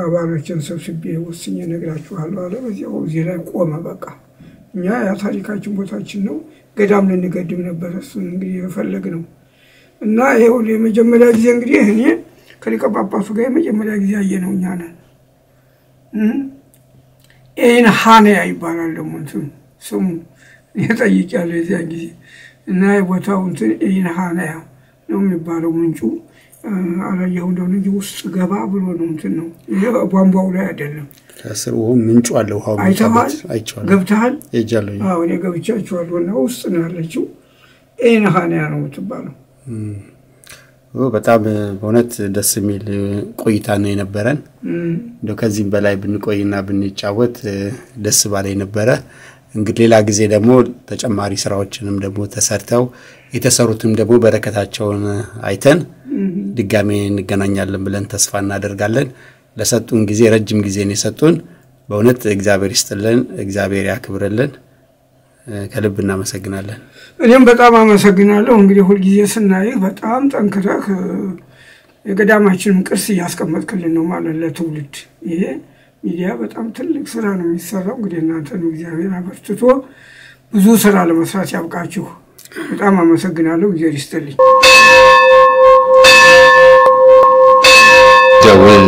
አባሎችን ሰብስቤ ወስኜ እነግራችኋለሁ አለ። በዚያው እዚህ ላይ ቆመ። በቃ እኛ ያ ታሪካችን ቦታችን ነው። ገዳም ልንገድም ነበር እሱን እንግዲህ የፈለግ ነው እና ይኸው የመጀመሪያ ጊዜ እንግዲህ እኔ ከሊቀ ጳጳሱ ጋር የመጀመሪያ ጊዜ አየነው እኛ ነን። ኤን ሀነያ ይባላል ደግሞ እንትኑ ስሙ የጠይቄያለሁ የዚያን ጊዜ እና የቦታው እንትን ኤን ሀነያ ነው የሚባለው ምንጩ አላየኸው እንደሆነ እንጂ ውስጥ ገባ ብሎ ነው እንትን ነው ቧንቧው ላይ አይደለም። ከስር ውሃው ምንጩ አለ። ውሃው አይተሃል? ገብተሃል? ሄጃለሁ። አዎ እኔ ገብቻለሁ። እና ውስጥ ነው ያለችው ኤን ሀነያ ነው የምትባለው። በጣም በእውነት ደስ የሚል ቆይታ ነው የነበረን። እንደው ከዚህም በላይ ብንቆይና ብንጫወት ደስ ባለ ነበረ። እንግዲህ ሌላ ጊዜ ደግሞ ተጨማሪ ስራዎችንም ደግሞ ተሰርተው የተሰሩትም ደግሞ በረከታቸውን አይተን ድጋሜ እንገናኛለን ብለን ተስፋ እናደርጋለን። ለሰጡን ጊዜ ረጅም ጊዜን የሰጡን በእውነት እግዚአብሔር ይስጥልን፣ እግዚአብሔር ያክብርልን። ከልብ እናመሰግናለን። እኔም በጣም አመሰግናለሁ። እንግዲህ ሁልጊዜ ስናይህ በጣም ጠንክረህ የገዳማችንም ቅርስ እያስቀመጥክልን ነው ማለት ለትውልድ። ይሄ ሚዲያ በጣም ትልቅ ስራ ነው የሚሰራው። እንግዲህ እናንተ ነው እግዚአብሔር አበርትቶ ብዙ ስራ ለመስራት ያብቃችሁ። በጣም አመሰግናለሁ። እግዚአብሔር ይስጥልኝ። ደውል